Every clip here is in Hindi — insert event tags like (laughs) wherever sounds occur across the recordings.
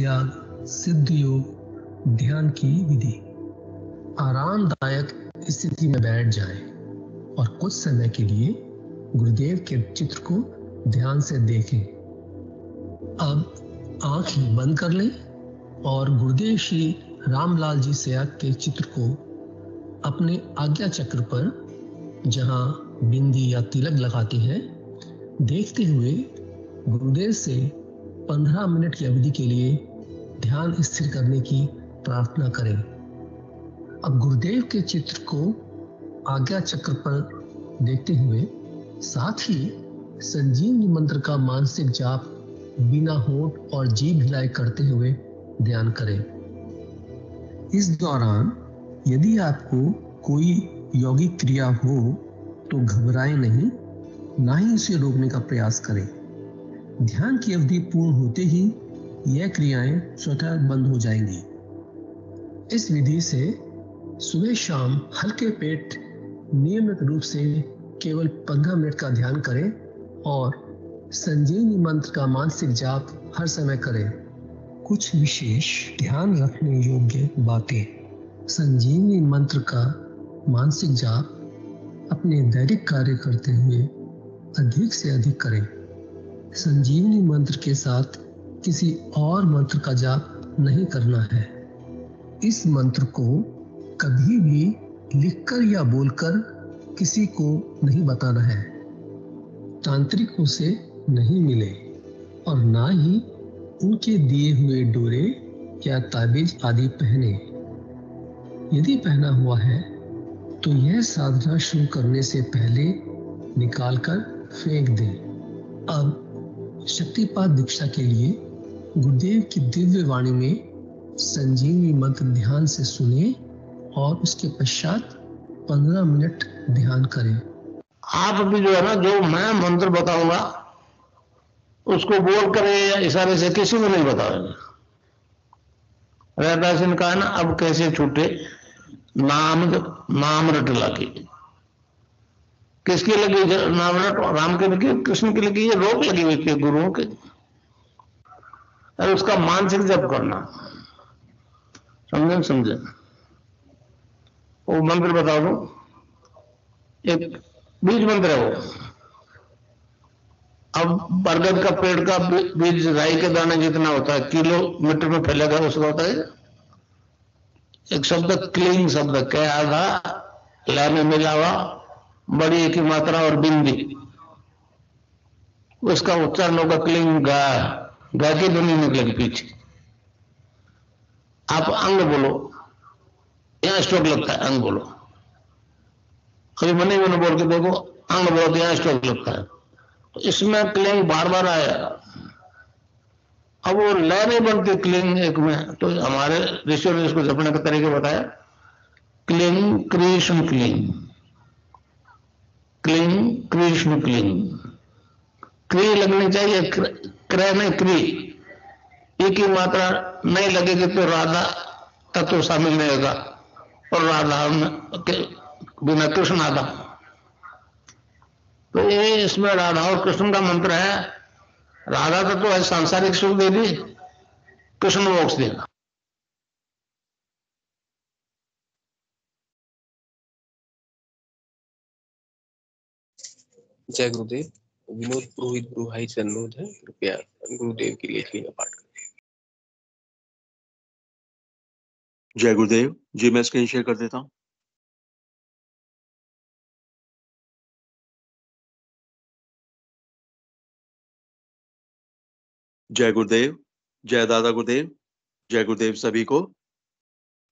याग सिद्ध योग ध्यान की विधि। आरामदायक स्थिति में बैठ जाएँ और कुछ समय के लिए गुरुदेव के चित्र को ध्यान से देखें। अब आँख बंद कर लें और गुरुदेव श्री रामलाल जी सयाग के चित्र को अपने आज्ञा चक्र पर, जहाँ बिंदी या तिलक लगाते हैं, देखते हुए गुरुदेव से 15 मिनट की अवधि के लिए ध्यान स्थिर करने की प्रार्थना करें। अब गुरुदेव के चित्र को आज्ञा चक्र पर देखते हुए, साथ ही संजीवनी मंत्र का मानसिक जाप बिना होठ और जीभ हिलाए करते हुए ध्यान करें। इस दौरान यदि आपको कोई यौगिक क्रिया हो तो घबराएँ नहीं, ना ही उसे रोकने का प्रयास करें। ध्यान की अवधि पूर्ण होते ही यह क्रियाएँ स्वतः बंद हो जाएँगी। इस विधि से सुबह शाम हल्के पेट नियमित रूप से केवल 15 मिनट का ध्यान करें और संजीवनी मंत्र का मानसिक जाप हर समय करें। कुछ विशेष ध्यान रखने योग्य बातें। संजीवनी मंत्र का मानसिक जाप अपने दैनिक कार्य करते हुए अधिक से अधिक करें। संजीवनी मंत्र के साथ किसी और मंत्र का जाप नहीं करना है। इस मंत्र को कभी भी लिखकर या बोलकर किसी को नहीं बताना है। तांत्रिकों से नहीं मिले और ना ही उनके दिए हुए डोरे या ताबीज आदि पहने। यदि पहना हुआ है तो यह साधना शुरू करने से पहले निकालकर फेंक दें। अब शक्तिपात दीक्षा के लिए गुरुदेव की दिव्य वाणी में संजीवनी मंत्र ध्यान से सुने और उसके पश्चात पंद्रह मिनट ध्यान करें। आप भी जो है ना, जो मैं मंत्र बताऊँगा, उसको बोल करे या इशारे से किसी को नहीं बताओगे रहदास ने कहा ना, अब कैसे छूटे? नाम नाम रट लगी। किसकी लगी? नाम रट, राम के लगी, कृष्ण की लगी, ये रोक लगी हुई थी, गुरुओं के। अरे उसका मानसिक जप करना। समझे समझे? वो मंत्र बता दो। एक बीज मंत्र है वो। अब बरगद का पेड़ का बीज राई के दाने जितना होता है किलोमीटर में फैलेगा उसका होता है एक शब्द क्लीन शब्द क्या आधा लय में मिला हुआ बड़ी की मात्रा और बिंदी। उसका उच्चारण होगा क्लीन गा गा की ध्वनि निकलेगी पीछे। आप अंग बोलो यहाँ स्ट्रोक लगता है, अंग बोलो। कभी मनी मैंने बोल के देखो, अंग बोलो तो यहाँ स्ट्रोक लगता है। तो इसमें क्लिंग बार बार आया। अब वो लय नहीं बनती क्लिंग एक में। तो हमारे ऋषियों ने इसको जपने का तरीके बताया। क्लिंग कृष्ण क्लिंग क्लिंग कृष्ण क्लिंग क्री लगनी चाहिए क्रय में क्री एक ही मात्रा नहीं लगेगी तो राधा तत्व शामिल नहीं होगा। और राधा बिना कृष्ण आधा तो ये इसमें राधा और कृष्ण का मंत्र है। राधा तत्व है, सांसारिक सुख दे दी कृष्ण मोक्ष देगा। जय गुरुदेव। विनोद पुरोहित ब्रुहाई से अनुरोध है। कृपया गुरुदेव की का पाठ जय गुरुदेव। जी, मैं स्क्रीन शेयर कर देता हूँ। जय गुरुदेव। जय दादा गुरुदेव। जय गुरुदेव सभी को।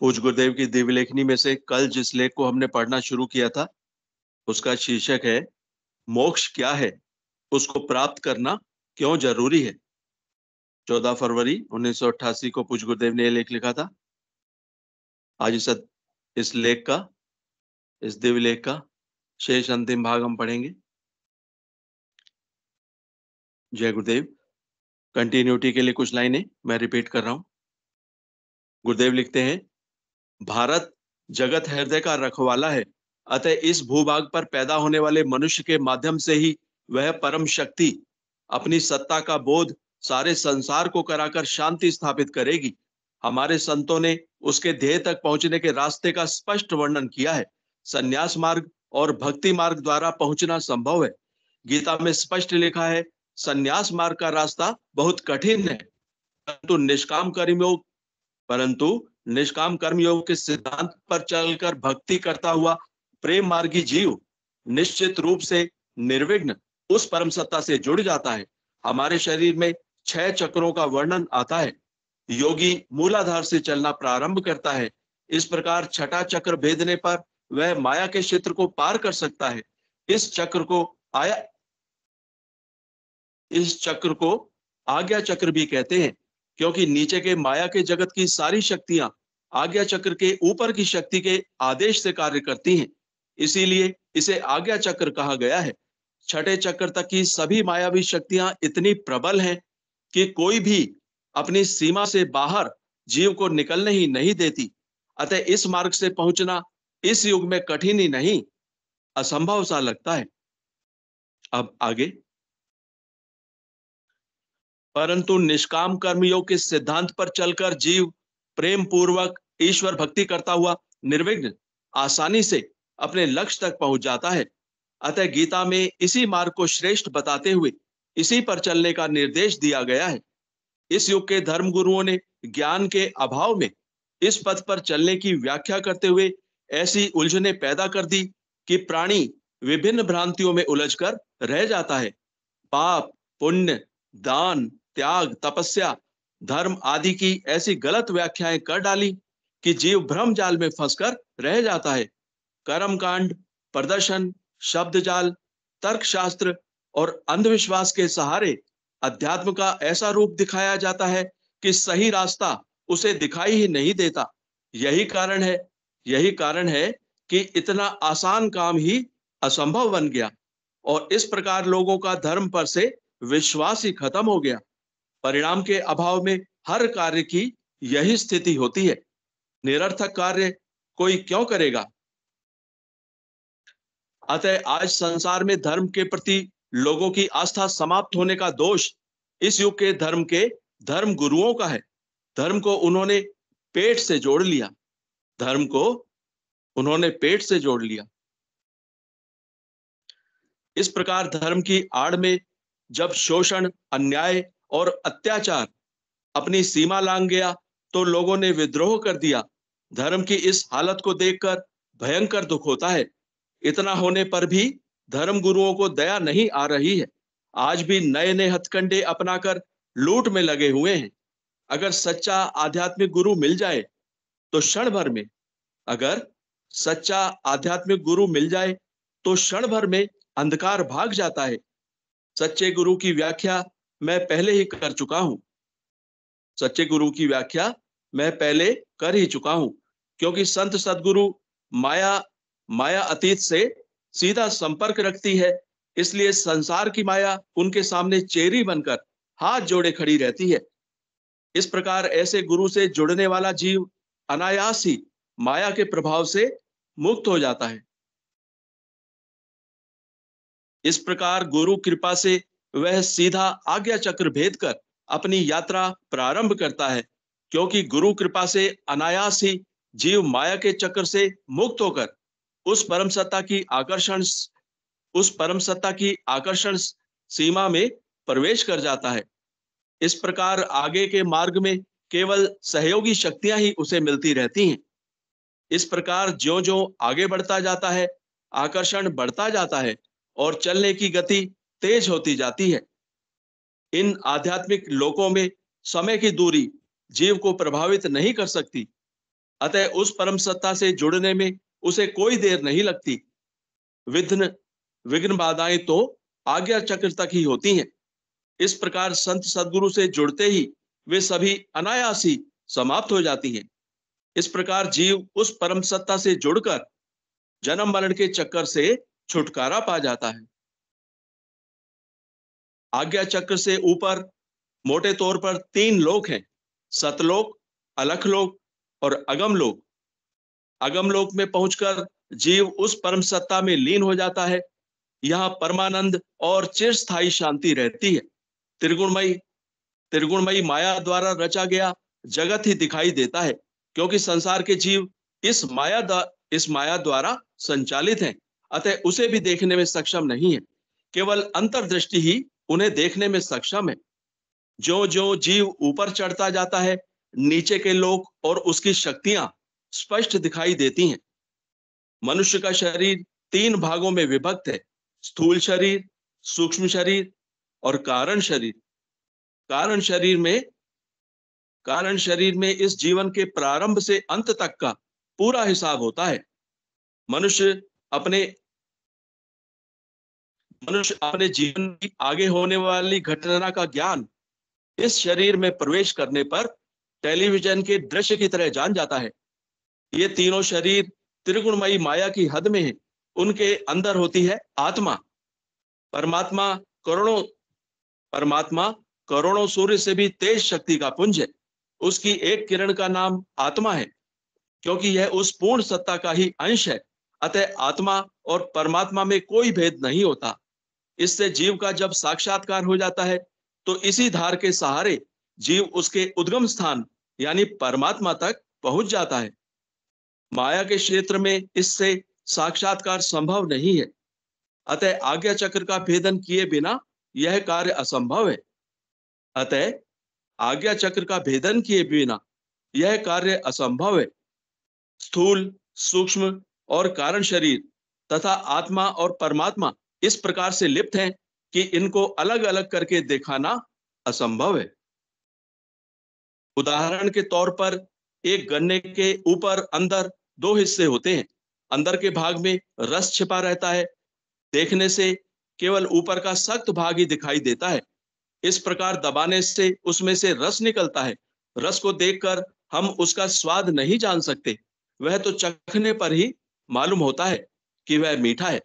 पूज गुरुदेव की दिव्य लेखनी में से कल जिस लेख को हमने पढ़ना शुरू किया था, उसका शीर्षक है, मोक्ष क्या है? उसको प्राप्त करना क्यों ज़रूरी है? 14 फरवरी 1988 को पूज गुरुदेव ने यह लेख लिखा था। आज इस इस लेख का, इस दिव्य लेख का शेष अंतिम भाग हम पढ़ेंगे। जय गुरुदेव। कंटिन्यूटी के लिए कुछ लाइनें मैं रिपीट कर रहा हूँ। गुरुदेव लिखते हैं, भारत जगत हृदय का रखवाला है, अतः इस भूभाग पर पैदा होने वाले मनुष्य के माध्यम से ही वह परम शक्ति अपनी सत्ता का बोध सारे संसार को कराकर शांति स्थापित करेगी। हमारे संतों ने उसके ध्येय तक पहुँचने के रास्ते का स्पष्ट वर्णन किया है। संन्यास मार्ग और भक्ति मार्ग द्वारा पहुँचना संभव है। गीता में स्पष्ट लिखा है, संन्यास मार्ग का रास्ता बहुत कठिन है, परंतु निष्काम कर्मयोग परंतु निष्काम कर्मयोग के सिद्धांत पर चलकर भक्ति करता हुआ प्रेम मार्गी जीव निश्चित रूप से निर्विघ्न उस परम सत्ता से जुड़ जाता है। हमारे शरीर में छह चक्रों का वर्णन आता है। योगी मूलाधार से चलना प्रारंभ करता है। इस प्रकार छठा चक्र भेदने पर वह माया के क्षेत्र को पार कर सकता है। इस चक्र को आया इस चक्र को आज्ञा चक्र भी कहते हैं, क्योंकि नीचे के माया के जगत की सारी शक्तियाँ आज्ञा चक्र के ऊपर की शक्ति के आदेश से कार्य करती हैं। इसीलिए इसे आज्ञा चक्र कहा गया है। छठे चक्र तक की सभी मायावी शक्तियाँ इतनी प्रबल हैं कि कोई भी अपनी सीमा से बाहर जीव को निकलने ही नहीं देती। अतः इस मार्ग से पहुँचना इस युग में कठिन ही नहीं, असंभव सा लगता है। अब आगे। परंतु निष्काम कर्मयोग के सिद्धांत पर चलकर जीव प्रेम पूर्वक ईश्वर भक्ति करता हुआ निर्विघ्न, आसानी से अपने लक्ष्य तक पहुँच जाता है। अतः गीता में इसी मार्ग को श्रेष्ठ बताते हुए इसी पर चलने का निर्देश दिया गया है। इस युग के धर्म गुरुओं ने ज्ञान के अभाव में इस पथ पर चलने की व्याख्या करते हुए ऐसी उलझने पैदा कर दी कि प्राणी विभिन्न भ्रांतियों में उलझकर रह जाता है। पाप, पुण्य, दान, त्याग, तपस्या, धर्म आदि की ऐसी गलत व्याख्याएँ कर डाली कि जीव भ्रम जाल में फंसकर रह जाता है। कर्म कांड प्रदर्शन शब्द जाल तर्क शास्त्र और अंधविश्वास के सहारे अध्यात्म का ऐसा रूप दिखाया जाता है कि सही रास्ता उसे दिखाई ही नहीं देता। यही कारण है, यही कारण है कि इतना आसान काम ही असंभव बन गया और इस प्रकार लोगों का धर्म पर से विश्वास ही खत्म हो गया। परिणाम के अभाव में हर कार्य की यही स्थिति होती है। निरर्थक कार्य कोई क्यों करेगा? अतः आज संसार में धर्म के प्रति लोगों की आस्था समाप्त होने का दोष इस युग के धर्म के धर्म गुरुओं का है। धर्म को उन्होंने पेट से जोड़ लिया। धर्म को उन्होंने पेट से जोड़ लिया। इस प्रकार धर्म की आड़ में जब शोषण, अन्याय और अत्याचार अपनी सीमा लांग गया तो लोगों ने विद्रोह कर दिया। धर्म की इस हालत को देखकर भयंकर दुख होता है। इतना होने पर भी धर्म गुरुओं को दया नहीं आ रही है। आज भी नए नए हथकंडे अपनाकर लूट में लगे हुए हैं। अगर सच्चा आध्यात्मिक गुरु मिल जाए तो क्षण भर में। अगर सच्चा आध्यात्मिक गुरु मिल जाए तो क्षण भर में अंधकार भाग जाता है। सच्चे गुरु की व्याख्या मैं पहले ही कर चुका हूँ। सच्चे गुरु की व्याख्या मैं पहले कर ही चुका हूँ, क्योंकि संत सदगुरु माया माया अतीत से सीधा संपर्क रखती है, इसलिए संसार की माया उनके सामने चेरी बनकर हाथ जोड़े खड़ी रहती है। इस प्रकार ऐसे गुरु से जुड़ने वाला जीव अनायास ही माया के प्रभाव से मुक्त हो जाता है। इस प्रकार गुरु कृपा से वह सीधा आज्ञा चक्र भेद कर अपनी यात्रा प्रारंभ करता है, क्योंकि गुरु कृपा से अनायास ही जीव माया के चक्र से मुक्त होकर उस परम सत्ता की आकर्षण, उस परम सत्ता की आकर्षण सीमा में प्रवेश कर जाता है। इस प्रकार आगे के मार्ग में केवल सहयोगी शक्तियाँ ही उसे मिलती रहती हैं। इस प्रकार ज्यो ज्यो आगे बढ़ता जाता है, आकर्षण बढ़ता जाता है और चलने की गति तेज होती जाती है। इन आध्यात्मिक लोकों में समय की दूरी जीव को प्रभावित नहीं कर सकती। अतः उस परम सत्ता से जुड़ने में उसे कोई देर नहीं लगती। विघ्न विघ्न बाधाएँ तो आज्ञा चक्र तक ही होती हैं। इस प्रकार संत सदगुरु से जुड़ते ही वे सभी अनायासी समाप्त हो जाती हैं। इस प्रकार जीव उस परम सत्ता से जुड़कर जन्म मरण के चक्कर से छुटकारा पा जाता है। आज्ञा चक्र से ऊपर मोटे तौर पर तीन लोक हैं। सतलोक अलख लोक और अगमलोक अगमलोक में पहुंचकर जीव उस परम सत्ता में लीन हो जाता है। यहाँ परमानंद और चिरस्थायी शांति रहती है। त्रिगुणमयी त्रिगुणमयी माया द्वारा रचा गया जगत ही दिखाई देता है, क्योंकि संसार के जीव इस माया इस माया द्वारा संचालित हैं। अतः उसे भी देखने में सक्षम नहीं है। केवल अंतर्दृष्टि ही उन्हें देखने में सक्षम है। जो जो जीव ऊपर चढ़ता जाता है, नीचे के लोक और उसकी शक्तियाँ स्पष्ट दिखाई देती हैं। मनुष्य का शरीर तीन भागों में विभक्त है, स्थूल शरीर, सूक्ष्म शरीर और कारण शरीर। कारण शरीर में, कारण शरीर में इस जीवन के प्रारंभ से अंत तक का पूरा हिसाब होता है। मनुष्य अपने मनुष्य अपने जीवन की आगे होने वाली घटना का ज्ञान इस शरीर में प्रवेश करने पर टेलीविज़न के दृश्य की तरह जान जाता है। ये तीनों शरीर त्रिगुणमयी माया की हद में है उनके अंदर होती है आत्मा। परमात्मा करोड़ों परमात्मा करोड़ों सूर्य से भी तेज शक्ति का पुंज है। उसकी एक किरण का नाम आत्मा है, क्योंकि यह उस पूर्ण सत्ता का ही अंश है। अतः आत्मा और परमात्मा में कोई भेद नहीं होता। इससे जीव का जब साक्षात्कार हो जाता है तो इसी धार के सहारे जीव उसके उद्गम स्थान, यानी परमात्मा तक पहुँच जाता है। माया के क्षेत्र में इससे साक्षात्कार संभव नहीं है। अतः आज्ञा चक्र का भेदन किए बिना यह कार्य असंभव है। अतः आज्ञा चक्र का भेदन किए बिना यह कार्य असंभव है। स्थूल, सूक्ष्म और कारण शरीर तथा आत्मा और परमात्मा इस प्रकार से लिप्त हैं कि इनको अलग अलग करके दिखाना असंभव है। उदाहरण के तौर पर एक गन्ने के ऊपर अंदर दो हिस्से होते हैं। अंदर के भाग में रस छिपा रहता है। देखने से केवल ऊपर का सख्त भाग ही दिखाई देता है। इस प्रकार दबाने से उसमें से रस निकलता है। रस को देखकर हम उसका स्वाद नहीं जान सकते। वह तो चखने पर ही मालूम होता है कि वह मीठा है।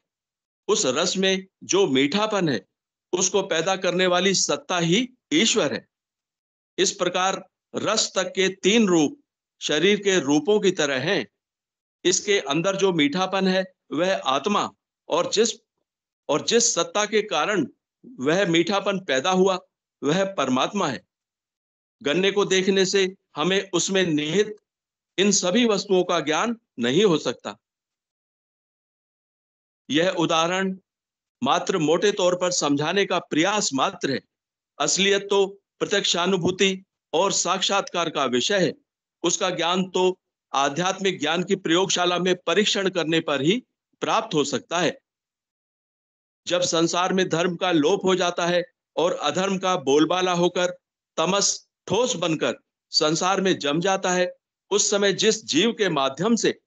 उस रस में जो मीठापन है, उसको पैदा करने वाली सत्ता ही ईश्वर है। इस प्रकार रस तक के तीन रूप शरीर के रूपों की तरह हैं। इसके अंदर जो मीठापन है, वह आत्मा और जिस और जिस सत्ता के कारण वह मीठापन पैदा हुआ, वह परमात्मा है। गन्ने को देखने से हमें उसमें निहित इन सभी वस्तुओं का ज्ञान नहीं हो सकता। यह उदाहरण मात्र मोटे तौर पर समझाने का प्रयास मात्र है। असलियत तो प्रत्यक्षानुभूति और साक्षात्कार का विषय है। उसका ज्ञान तो आध्यात्मिक ज्ञान की प्रयोगशाला में परीक्षण करने पर ही प्राप्त हो सकता है। जब संसार में धर्म का लोप हो जाता है और अधर्म का बोलबाला होकर तमस ठोस बनकर संसार में जम जाता है, उस समय जिस जीव के माध्यम से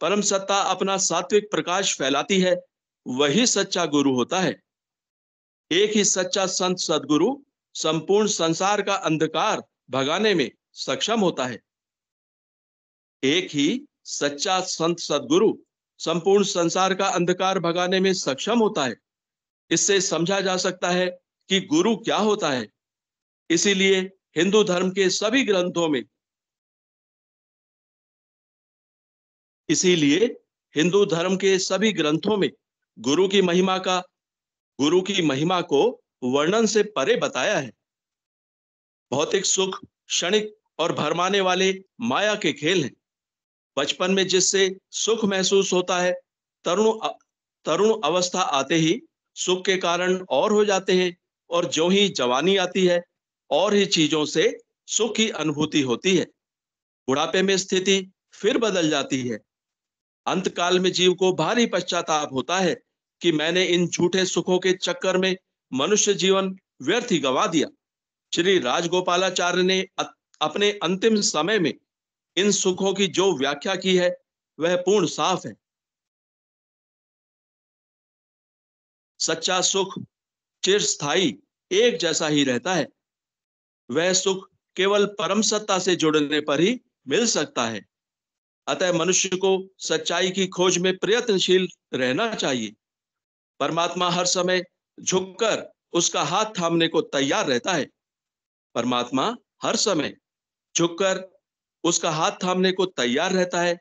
परम सत्ता अपना सात्विक प्रकाश फैलाती है, वही सच्चा गुरु होता है। एक ही सच्चा संत सदगुरु संपूर्ण संसार का अंधकार भगाने में सक्षम होता है। एक ही सच्चा संत सदगुरु संपूर्ण संसार का अंधकार भगाने में सक्षम होता है। इससे समझा जा सकता है कि गुरु क्या होता है। इसीलिए हिंदू धर्म के सभी ग्रंथों में इसीलिए हिंदू धर्म के सभी ग्रंथों में गुरु की महिमा का, गुरु की महिमा को वर्णन से परे बताया है। भौतिक सुख, क्षणिक और भरमाने वाले माया के खेल हैं। बचपन में जिससे सुख महसूस होता है, तरुण तरुण अवस्था आते ही सुख के कारण और हो जाते हैं और जो ही जवानी आती है, और ही चीज़ों से सुख की अनुभूति होती है। बुढ़ापे में स्थिति फिर बदल जाती है। अंतकाल में जीव को भारी पश्चाताप होता है कि मैंने इन झूठे सुखों के चक्कर में मनुष्य जीवन व्यर्थ ही गवा दिया। श्री राजगोपालाचार्य ने अपने अंतिम समय में इन सुखों की जो व्याख्या की है, वह पूर्ण साफ़ है। सच्चा सुख चिरस्थाई एक जैसा ही रहता है। वह सुख केवल परम सत्ता से जुड़ने पर ही मिल सकता है। अतः मनुष्य को सच्चाई की खोज में प्रयत्नशील रहना चाहिए। परमात्मा हर समय झुककर उसका हाथ थामने को तैयार रहता है। परमात्मा हर समय झुककर उसका हाथ थामने को तैयार रहता है।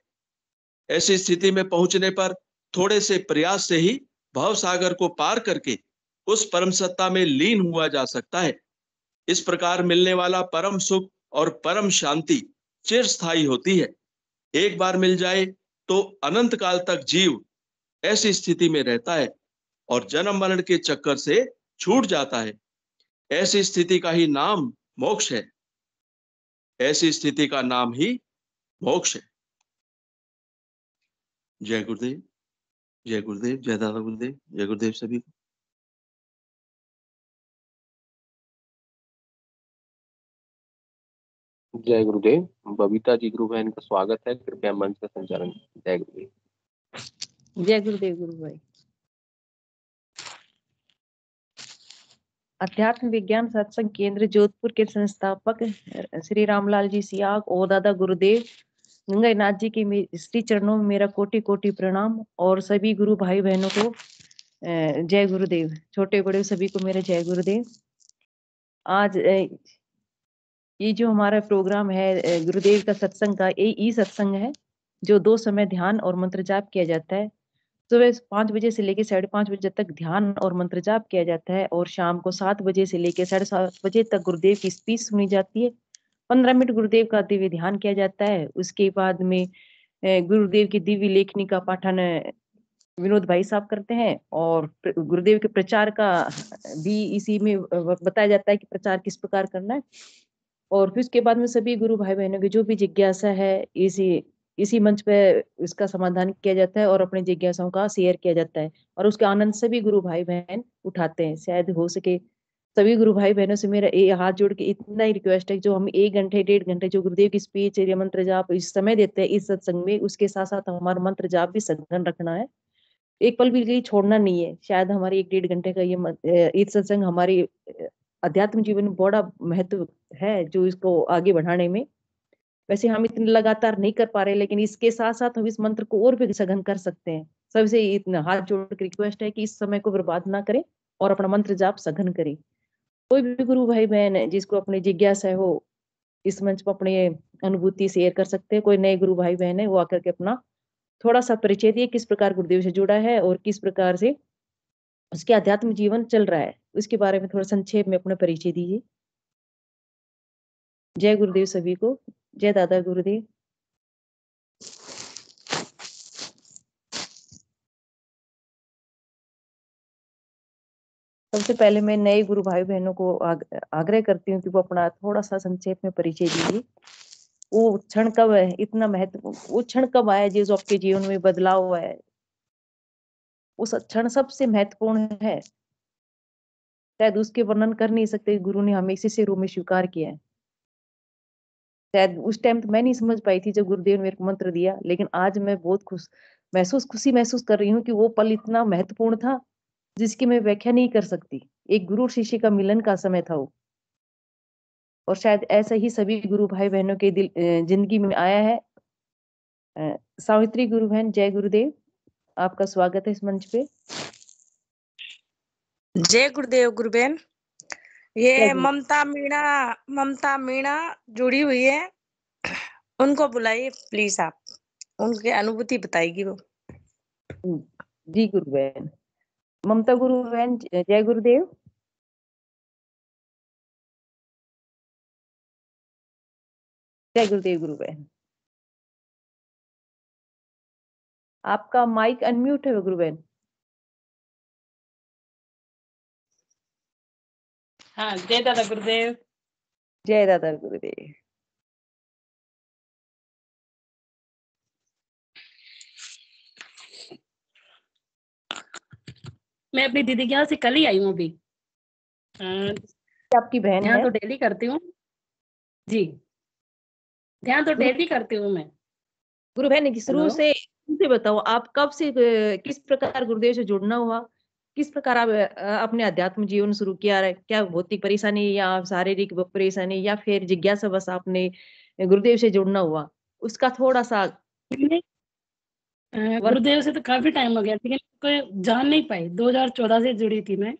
ऐसी स्थिति में पहुँचने पर थोड़े से प्रयास से ही भव सागर को पार करके उस परम सत्ता में लीन हुआ जा सकता है। इस प्रकार मिलने वाला परम सुख और परम शांति चिर स्थायी होती है। एक बार मिल जाए तो अनंत काल तक जीव ऐसी स्थिति में रहता है और जन्म मरण के चक्कर से छूट जाता है। ऐसी स्थिति का ही नाम मोक्ष है। ऐसी स्थिति का नाम ही मोक्ष है। जय गुरुदेव जय गुरुदेव जय दादा गुरुदेव जय गुरुदेव सभी को। जय गुरुदेव बबीता जी गुरु बहन का स्वागत है। कृपया मंच का संचालन। जय गुरुदेव। जय गुरुदेव गुरु भाई अध्यात्म विज्ञान सत्संग केंद्र जोधपुर के संस्थापक श्री रामलाल जी सियाग और दादा गुरुदेव गंगा नाथ जी के श्री चरणों में मेरा कोटि कोटि प्रणाम और सभी गुरु भाई बहनों को जय गुरुदेव। छोटे बड़े सभी को मेरे जय गुरुदेव। आज ये जो हमारा प्रोग्राम है गुरुदेव का सत्संग का, ये, ई सत्संग है, जो दो समय ध्यान और मंत्र जाप किया जाता है। सुबह पाँच बजे से लेकर साढ़े पाँच बजे तक ध्यान और मंत्र जाप किया जाता है और शाम को सात बजे से लेकर साढ़े सात बजे तक गुरुदेव की स्पीच सुनी जाती है। पंद्रह मिनट गुरुदेव का दिव्य ध्यान किया जाता है। उसके बाद में गुरुदेव की दिव्य लेखनी का पाठन विनोद भाई साहब करते हैं और गुरुदेव के प्रचार का भी इसी में बताया जाता है कि प्रचार किस प्रकार करना है। और फिर उसके बाद में सभी गुरु भाई बहनों की जो भी जिज्ञासा है, इसी इसी मंच पे इसका समाधान किया जाता है और अपनी जिज्ञासाओं का शेयर किया जाता है और उसके आनंद सभी गुरु भाई बहन उठाते हैं। शायद हो सके सभी गुरु भाई बहनों से मेरा हाथ जोड़ के इतना ही रिक्वेस्ट है जो हम एक घंटे, डेढ़ घंटे जो गुरुदेव की स्पीच या मंत्र जाप इस समय देते हैं, इस सत्संग में, उसके साथ साथ हमारा मंत्र जाप भी सघन रखना है। एक पल भी कहीं छोड़ना नहीं है। शायद हमारे एक डेढ़ घंटे का ये इस सत्संग हमारी अध्यात्म जीवन में बड़ा महत्व है जो इसको आगे बढ़ाने में। वैसे हम इतने लगातार नहीं कर पा रहे, लेकिन इसके साथ साथ हम इस मंत्र को और भी सघन कर सकते हैं। सबसे इतना हाथ जोड़ के रिक्वेस्ट है कि इस समय को बर्बाद ना करें और अपना मंत्र जाप सघन करें। कोई भी गुरु भाई बहन है जिसको अपनी जिज्ञासा है, इस मंच पर अपनी अनुभूति शेयर कर सकते हैं। कोई नए गुरु भाई बहन है, वो आकर के अपना थोड़ा सा परिचय दिए किस प्रकार गुरुदेव से जुड़ा है और किस प्रकार से उसके आध्यात्म जीवन चल रहा है। उसके बारे में थोड़ा संक्षेप में अपना परिचय दीजिए। जय गुरुदेव सभी को। जय दादा गुरुदेव। सबसे पहले मैं नए गुरु भाई बहनों को आग्रह करती हूँ कि वो अपना थोड़ा सा संक्षेप में परिचय दीजिए। वो क्षण कब है? इतना महत्व, वो क्षण कब आया जो आपके जीवन में बदलाव हुआ है? उस क्षण सबसे महत्वपूर्ण है। शायद उसके वर्णन कर नहीं सकते गुरु ने हमें इसी से रूप में स्वीकार किया है। शायद उस टाइम तो मैं नहीं समझ पाई थी जब गुरुदेव ने मेरे को मंत्र दिया, लेकिन आज मैं बहुत खुश, महसूस, खुशी महसूस कर रही हूँ कि वो पल इतना महत्वपूर्ण था, जिसकी मैं व्याख्या नहीं कर सकती। एक गुरु शिष्य का मिलन का समय था वो। और शायद ऐसा ही सभी गुरु भाई बहनों के दिल ज़िंदगी में आया है। सावित्री गुरु बहन जय गुरुदेव। आपका स्वागत है इस मंच पे। जय गुरुदेव गुरुबेन ये ममता मीणा ममता मीणा जुड़ी हुई है। उनको बुलाइए प्लीज़ आप। उनकी अनुभूति बताएगी वो। जी गुरु बहन ममता गुरु बहन जय गुरुदेव। जय गुरुदेव गुरु बहन आपका माइक अनम्यूट है गुरु हाँ जय दादा गुरुदेव जय दादा गुरुदेव मैं अपनी दीदी के यहाँ से कल ही आई हूँ अभी। आपकी बहन ध्यान तो डेली करती हूँ। जी। ध्यान तो डेली करती हूँ मैं। गुरु बहन शुरू से से बताओ आप कब से किस प्रकार गुरुदेव से जुड़ना हुआ? किस प्रकार आप अपने अध्यात्म जीवन शुरू किया है क्या भौतिक परेशानी या शारीरिक परेशानी या फिर जिज्ञासा बस आपने गुरुदेव से जुड़ना हुआ? उसका थोड़ा सा गुरुदेव से तो काफ़ी टाइम हो गया लेकिन कोई जान नहीं पाई। 2014 से जुड़ी थी मैं।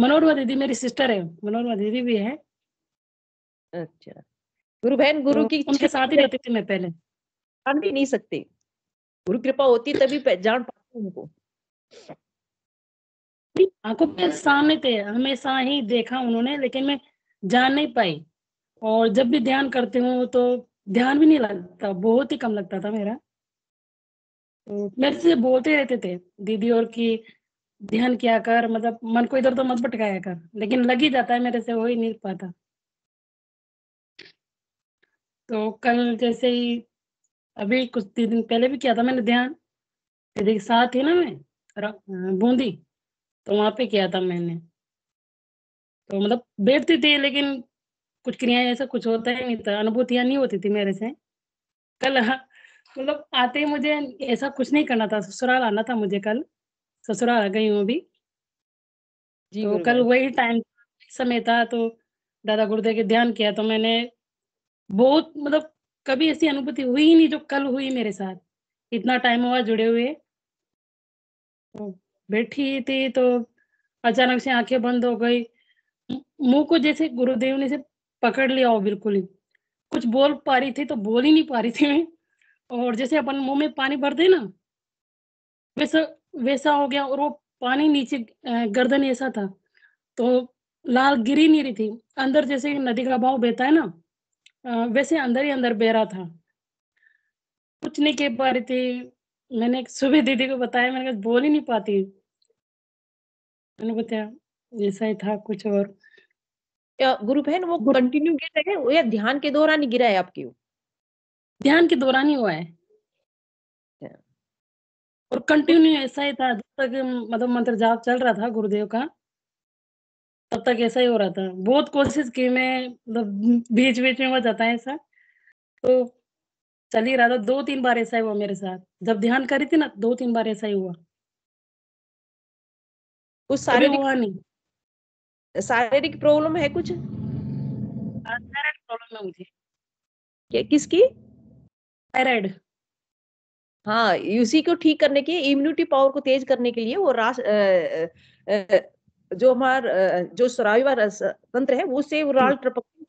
मनोरमा दीदी मेरी सिस्टर है मनोरमा दीदी भी है। अच्छा। गुरु बहन गुरु तो की उनके साथ ही रहती थी मैं पहले। जान भी नहीं सकते। गुरु कृपा होती तभी जान पाते उनको। आँखों के सामने थे हमेशा ही देखा उन्होंने लेकिन मैं जान नहीं पाई। और जब भी ध्यान करती हूँ तो ध्यान भी नहीं लगता बहुत ही कम लगता था मेरा। तो मेरे से बोलते रहते थे दीदी और की ध्यान किया कर मतलब मन को इधर तो मत भटकाया कर। लेकिन लग ही जाता है मेरे से हो ही नहीं पाता। तो कल जैसे ही अभी कुछ दिन पहले भी किया था मैंने ध्यान। दीदी के साथ ही ना मैं बूंदी। तो वहाँ पे किया था मैंने। तो मतलब बैठती थी लेकिन कुछ क्रियाएँ ऐसा कुछ होता ही नहीं था। अनुभूतियाँ नहीं होती थी मेरे से। कल मतलब आते ही मुझे ऐसा कुछ नहीं करना था। ससुराल आना था मुझे कल। ससुराल आ गई हूँ अभी। जी तो कल वही टाइम समय था तो दादा गुरुदेव के ध्यान किया तो मैंने बहुत मतलब कभी ऐसी अनुभूति हुई ही नहीं जो कल हुई मेरे साथ। इतना टाइम हुआ जुड़े हुए। तो बैठी थी तो अचानक से आँखें बंद हो गई। मुँह को जैसे गुरुदेव ने से पकड़ लिया हो बिल्कुल ही। कुछ बोल पा रही थी तो बोल ही नहीं पा रही थी मैं। और जैसे अपन मुँह में पानी भर दे ना, वैसा वैसा हो गया और वो पानी नीचे गर्दन ऐसा था। तो लाल गिरी नहीं रही थी। अंदर जैसे नदी का भाव बहता है ना वैसे अंदर ही अंदर बह रहा था। कुछ नहीं कह पा रही थी। मैंने सुबह दीदी को बताया मैंने कहा बोल ही नहीं पाती। मैंने बताया ऐसा ही था कुछ और। गुरु बहन वो कंटिन्यू गिर रहे हैं या ध्यान के दौरान ही गिरा है आपकी ध्यान के दौरान ही हुआ है। अच्छा। और कंटिन्यू ऐसा ही था जब तक मतलब मंत्र जाप चल रहा था गुरुदेव का तब तक ऐसा ही हो रहा था। बहुत कोशिश की मैं मतलब बीच बीच में हो जाता है ऐसा। तो चल ही रहा था दो तीन बार ऐसा हुआ मेरे साथ। जब ध्यान करी थी ना दो तीन बार ऐसा ही हुआ। कुछ शारीरिक हुआ नहीं। शारीरिक प्रॉब्लम है कुछ? प्रॉब्लम है मुझे। क्या किसकी? थायराइड हाँ उसी को ठीक करने के इम्यूनिटी पावर को तेज करने के लिए वो रास जो हमारा जो स्रावी तंत्र है वो से राल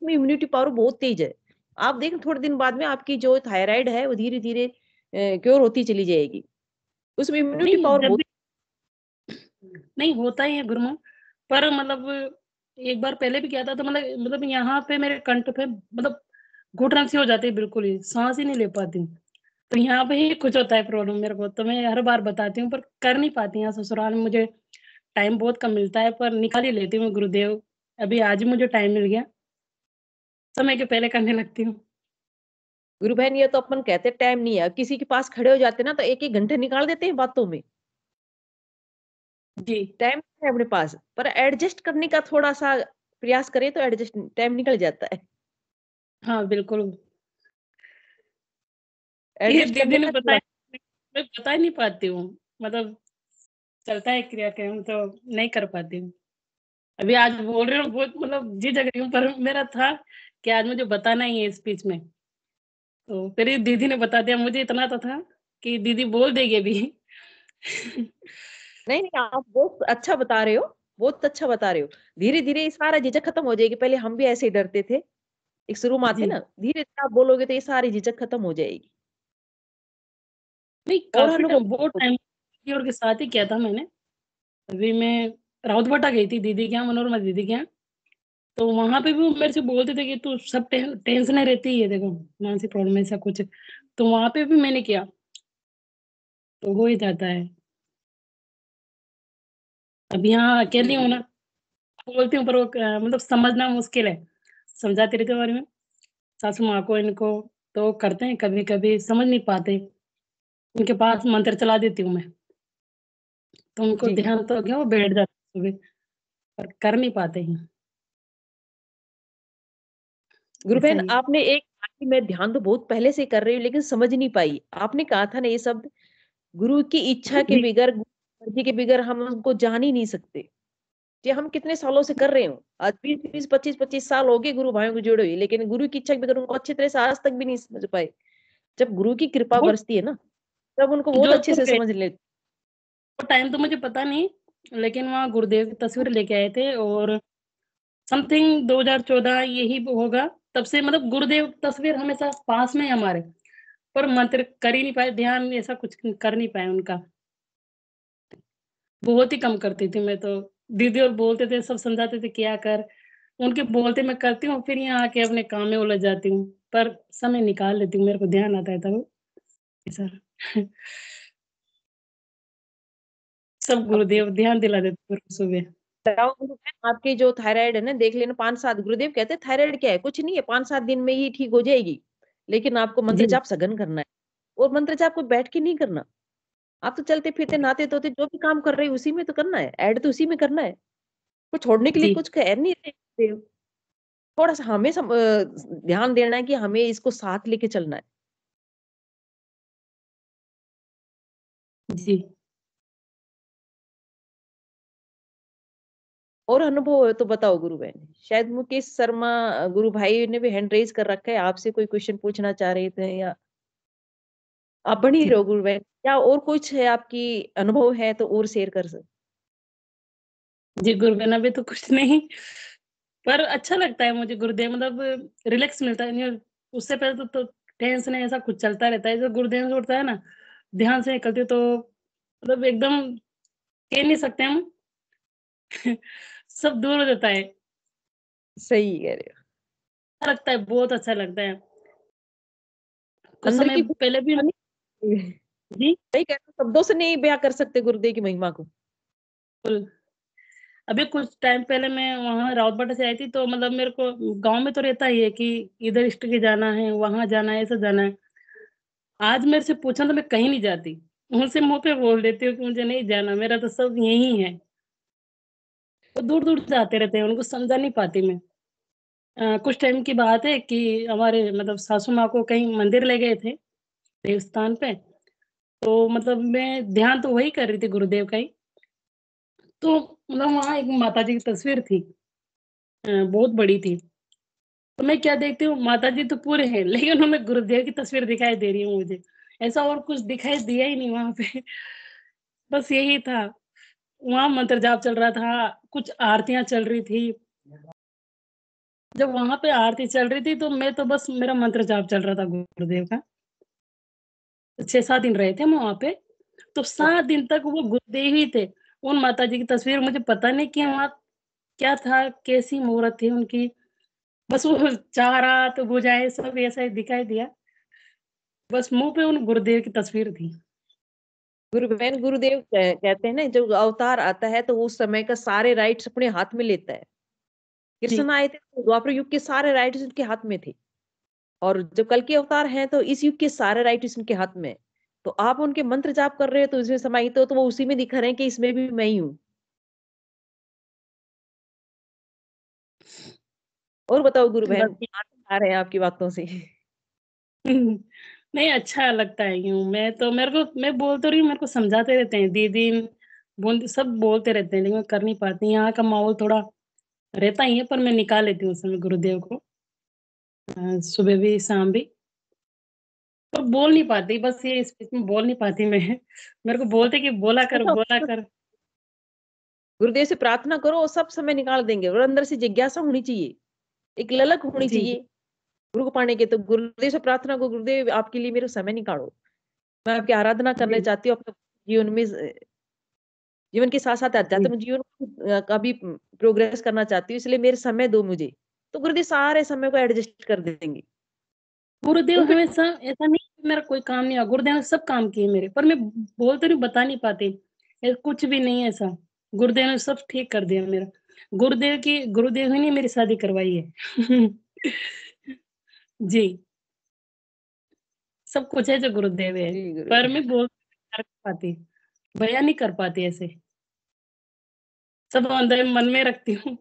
में इम्यूनिटी पावर बहुत तेज है। आप देखें थोड़े दिन बाद में आपकी जो थायराइड है वो धीरे धीरे क्योर होती चली जाएगी। उसमें इम्यूनिटी पावर बहुत नहीं होता ही है गुरुमा पर मतलब एक बार पहले भी किया था तो मतलब मतलब यहाँ पे मेरे कंठ पे मतलब घुटन सी हो जाती है बिल्कुल ही सांस ही नहीं ले पाती तो यहाँ पे ही कुछ होता है प्रॉब्लम मेरे को तो मैं हर बार बताती हूँ पर कर नहीं पाती यहाँ ससुराल में मुझे टाइम बहुत कम मिलता है पर निकाल ही लेती हूँ गुरुदेव। अभी आज ही मुझे टाइम मिल गया। समय के पहले करने लगती हूँ। गुरु बहन ये तो अपन कहते टाइम नहीं है। किसी के पास खड़े हो जाते ना तो एक एक घंटे निकाल देते हैं बातों में। जी। टाइम है अपने पास। पर एडजस्ट करने का थोड़ा सा प्रयास करें तो एडजस्ट टाइम निकल जाता है। हाँ बिल्कुल। दीदी ने बताया मैं बता ही नहीं पाती हूँ। मतलब चलता है क्रियाक्रम तो नहीं कर पाती हूँ। अभी आज बोल रहे हो बहुत मतलब जी जग रही हूँ पर मेरा था कि आज मुझे बताना ही है स्पीच में। तो फिर दीदी ने बता दिया मुझे इतना तो था कि दीदी बोल देगी अभी। (laughs) नहीं नहीं आप बहुत अच्छा बता रहे हो बहुत अच्छा बता रहे हो। धीरे धीरे सारा झिझक खत्म हो जाएगी। पहले हम भी ऐसे ही डरते थे एक शुरू में आते ना धीरे धीरे आप बोलोगे तो ये सारी झिझक खत्म हो जाएगी। नहीं काफ़ी टाइम बहुत टाइम और के साथ ही किया था मैंने। अभी मैं राउत बटा गई थी दीदी के यहाँ मनोरमा दीदी के यहाँ। तो वहाँ पे भी वो मेरे से बोलते थे कि तू सब टेंशन रहती है देखो मानसिक प्रॉब्लम ऐसा कुछ। तो वहाँ पे भी मैंने किया। तो हो ही जाता है। अब यहाँ अकेली हूँ ना बोलती हूँ पर वो मतलब समझना मुश्किल है। समझाती रहती बारे में। सासू माँ को इनको तो करते हैं कभी कभी समझ नहीं पाते। उनके पास मंत्र चला देती हूँ मैं। तो उनको ध्यान तो क्या वो बैठ जाते पर कर नहीं पाते हैं। गुरु बहन आपने एक मैं ध्यान तो बहुत पहले से कर रही हूँ लेकिन समझ नहीं पाई। आपने कहा था ना ये शब्द गुरु की इच्छा के बिगर मर्ज़ी के बिगर हम उनको जान ही नहीं सकते। ये हम कितने सालों से कर रहे हो? आज बीस बीस पच्चीस पच्चीस साल हो गए गुरु भाइयों को जुड़े हुए लेकिन गुरु की इच्छा भी उनको अच्छी तरह से आज तक भी नहीं समझ पाए। जब गुरु की कृपा बरसती है ना तब उनको बहुत अच्छे से समझ ले टाइम तो मुझे पता नहीं लेकिन वहाँ गुरुदेव की तस्वीर लेके आए थे और समथिंग 2014 यही होगा, तब से मतलब गुरुदेव तस्वीर हमेशा पास में हमारे, पर मंत्र कर ही नहीं पाए, ध्यान ऐसा कुछ कर नहीं पाए उनका। बहुत ही कम करती थी मैं तो। दीदी और बोलते थे, सब समझाते थे, क्या कर? उनके बोलते मैं करती हूँ, फिर यहाँ आके अपने काम में उलझ जाती हूँ, पर समय निकाल लेती हूँ, मेरे को ध्यान आता है तब। सर। (laughs) सब गुरुदेव ध्यान दिला देते मेरे सुबह। आपकी जो थायराइड है ना देख लेना पाँच सात गुरुदेव कहते हैं थायराइड क्या है? कुछ नहीं है पाँच सात दिन में ही ठीक हो जाएगी। लेकिन आपको मंत्र जाप सघन करना है और मंत्र जाप को बैठ के नहीं करना। आप तो चलते फिरते नहाते धोते जो भी काम कर रहे हैं उसी में तो करना है ऐड तो उसी में करना है। कुछ छोड़ने के लिए कुछ कह नहीं रहे। थोड़ा सा हमें सम, ध्यान देना है कि हमें इसको साथ लेके चलना है। जी। और अनुभव है तो बताओ गुरु बहन। शायद मुकेश शर्मा गुरु भाई ने भी हैंड रेज कर रखा है आपसे कोई क्वेश्चन पूछना चाह रहे थे या आप बनी रहो गुरु बहन क्या और कुछ है आपकी अनुभव है तो और शेयर कर सकते जी गुरुबेन अभी तो कुछ नहीं पर अच्छा लगता है मुझे गुरुदेव मतलब रिलैक्स मिलता है उससे पहले तो, तो टेंशन ऐसा कुछ चलता रहता है जब गुरुदेव से उठता है ना ध्यान से निकलते तो मतलब एकदम कह नहीं सकते हम। (laughs) सब दूर हो जाता है। सही कह रहे हो। अच्छा लगता है बहुत अच्छा लगता है। कुछ समय पहले भी जी? सही कह रहे शब्दों से नहीं बयां कर सकते गुरुदेव की महिमा को। अभी कुछ टाइम पहले मैं वहाँ रावतबाटा से आई थी तो मतलब मेरे को गाँव में तो रहता ही है कि इधर इष्ट के जाना है वहाँ जाना है ऐसा जाना है। आज मेरे से पूछा तो मैं कहीं नहीं जाती। उनसे मुँह पे बोल देती हूँ कि मुझे नहीं जाना मेरा तो सब यही है। वो दूर दूर जाते रहते हैं उनको समझा नहीं पाती मैं। अ, कुछ टाइम की बात है कि हमारे मतलब सासू माँ को कहीं मंदिर ले गए थे देवस्थान पे तो मतलब मैं ध्यान तो वही कर रही थी गुरुदेव का ही। तो मतलब वहाँ एक माता जी की तस्वीर थी बहुत बड़ी थी। तो मैं क्या देखती हूँ माता जी तो पूरे हैं (laughs) लेकिन उनमें गुरुदेव की तस्वीर दिखाई दे रही है मुझे। ऐसा और कुछ दिखाई दिया ही नहीं वहाँ पे। (laughs) बस यही था। वहाँ मंत्र जाप चल रहा था, कुछ आरतियाँ चल रही थी। जब वहाँ पे आरती चल रही थी तो मैं तो बस मेरा मंत्र जाप चल रहा था गुरुदेव का। छह सात दिन रहे थे हम वहाँ पे। तो सात दिन तक वो गुरुदेव ही थे। उन माता जी की तस्वीर मुझे पता नहीं कि वहाँ क्या था, कैसी मुहूर्त थी उनकी। बस वो चारा तो बुझाए, सब ऐसा ही दिखाई दिया। बस मुँह पे उन गुरुदेव की तस्वीर थी। गुरु बहन गुरुदेव कह- कहते हैं ना जब अवतार आता है तो उस समय का सारे राइट्स अपने हाथ में लेता है। कृष्ण आए थे तो द्वापर युग के सारे राइट्स उनके हाथ में थे। और जब कल के अवतार हैं तो इस युग के सारे राइट्स उनके हाथ में तो आप उनके मंत्र जाप कर रहे हो तो इसमें समाहित हो तो वो उसी में दिखा रहे हैं कि इसमें भी मैं ही हूँ। और बताओ गुरु बहन आ रहे हैं आपकी बातों से? (laughs) नहीं अच्छा लगता है यूँ। मैं तो मेरे को मैं बोल तो रही हूँ मेरे को समझाते रहते हैं दीदी बूंदी सब बोलते रहते हैं लेकिन मैं कर नहीं पाती। यहाँ का माहौल थोड़ा रहता ही है पर मैं निकाल लेती हूँ समय गुरुदेव को। अ, सुबह भी शाम भी। पर बोल नहीं पाती बस ये स्पीच में बोल नहीं पाती मैं। मेरे को बोलते कि बोला कर बोला कर। गुरुदेव से प्रार्थना करो और सब समय निकाल देंगे और अंदर से जिज्ञासा होनी चाहिए। एक ललक होनी चाहिए। गुरु को पाने के तो गुरुदेव से प्रार्थना को गुरुदेव आपके लिए मेरे समय निकालो। मैं आपकी आराधना करने चाहती हूँ अपने जीवन में जीवन के साथ साथ जी। अध्यात्म जीवन का भी प्रोग्रेस करना चाहती हूँ इसलिए मेरे समय दो मुझे। तो गुरुदेव सारे समय को एडजस्ट कर देंगे। गुरुदेव उनके हमेशा ऐसा नहीं मेरा कोई काम नहीं हुआ गुरुदेव ने सब काम किए मेरे पर मैं बोल तो नहीं बता नहीं पाती। कुछ भी नहीं है ऐसा। गुरुदेव ने सब ठीक कर दिया मेरा। गुरुदेव की गुरुदेव ही ने मेरी शादी करवाई है। (laughs) जी। सब कुछ है जो गुरुदेव है। जी गुरु पर मैं बोल कर पाती बयान नहीं कर पाती ऐसे। सब अंदर मन में रखती हूँ।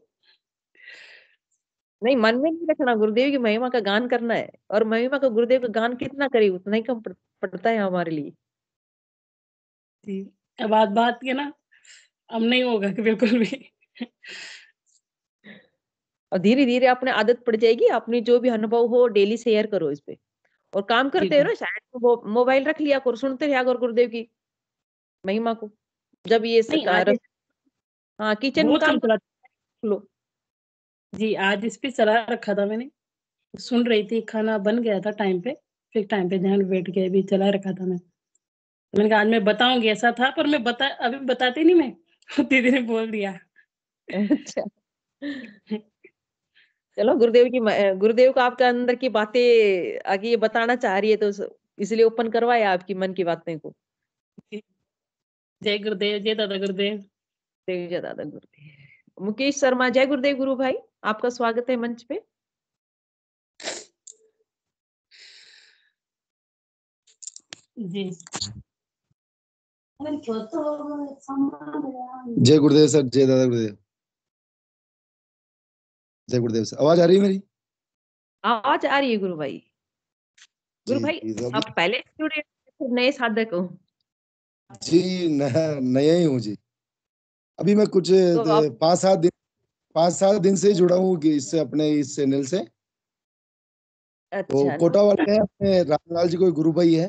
नहीं मन में नहीं रखना गुरुदेव की महिमा का गान करना है। और महिमा का गुरुदेव का गान कितना करे उतना ही कम पड़- पड़ता है हमारे लिए। जी अब बात बात के ना अब नहीं होगा कि बिल्कुल भी। और धीरे धीरे अपने आदत पड़ जाएगी अपनी जो भी अनुभव हो डेली शेयर करो इस पे। और काम करते हो ना शायद तो मोबाइल रख लिया करो सुनते रहा करो गुरुदेव की महिमा को। जब ये हाँ किचन में काम लो। जी आज इस पे चला रखा था मैंने। सुन रही थी खाना बन गया था टाइम पे फिर टाइम पे ध्यान बैठ के भी चला रखा था मैं। तो मैंने कहा आज मैं बताऊँगी ऐसा था पर मैं बता अभी बताती नहीं मैं। (laughs) दीदी ने बोल दिया। अच्छा। (laughs) चलो गुरुदेव की म- गुरुदेव को आपके अंदर की बातें आगे ये बताना चाह रही है तो इसलिए ओपन करवाया आपकी मन की बातें को। जय गुरुदेव जय दादा गुरुदेव। देव जय दादा गुरुदेव। मुकेश शर्मा जय गुरुदेव गुरु भाई आपका स्वागत है मंच पे। जी। जय गुरुदेव सर जय दादा गुरुदेव। जय गुरुदेव सर आवाज़ आ रही है मेरी? आवाज़ आ रही है गुरु भाई। गुरु भाई तो आप पहले स्टूडेंट नए साधक हो। जी नया ही हूँ जी। अभी मैं कुछ तो पाँच सात दिन पाँच सात दिन से जुड़ा हूँ इससे अपने इस चैनल से। अच्छा, तो अच्छा। कोटा वाले हैं अपने रामलाल जी कोई गुरु भाई है।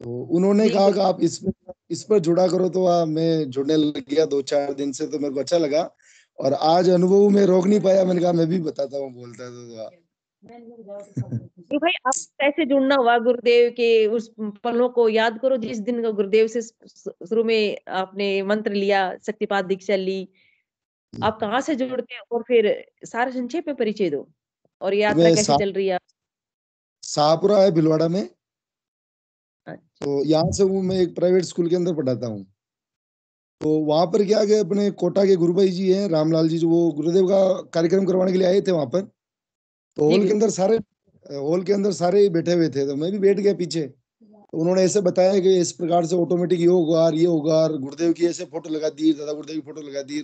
तो उन्होंने कहा कि आप इस इस पर जुड़ा करो तो आ, मैं जुड़ने लग गया दो चार दिन से तो मेरे को अच्छा लगा। और आज अनुभव में रोक नहीं पाया मैंने कहा मैं भी बताता हूँ बोलता था तो, आ, भाई आप कैसे जुड़ना हुआ गुरुदेव के उस पलों को? याद करो जिस दिन को गुरुदेव से शुरू में आपने मंत्र लिया शक्तिपात दीक्षा ली आप कहाँ से जुड़ते हैं? और फिर सारा संक्षेप में परिचय दो और यात्रा कैसे सा- चल रही है? शाहपुरा है भिलवाड़ा में। अच्छा। तो यहाँ से मैं एक प्राइवेट स्कूल के अंदर पढ़ाता हूँ। तो वहाँ पर क्या गए अपने कोटा के गुरु भाई जी हैं रामलाल जी जो वो गुरुदेव का कार्यक्रम करवाने के लिए आए थे वहाँ पर। तो हॉल के अंदर सारे हॉल के अंदर सारे ही बैठे हुए थे तो मैं भी बैठ गया पीछे। तो उन्होंने ऐसे बताया कि इस प्रकार से ऑटोमेटिक ये होगा ये होगा और गुरुदेव की ऐसे फ़ोटो लगा दी दादा गुरुदेव की फ़ोटो लगा दी।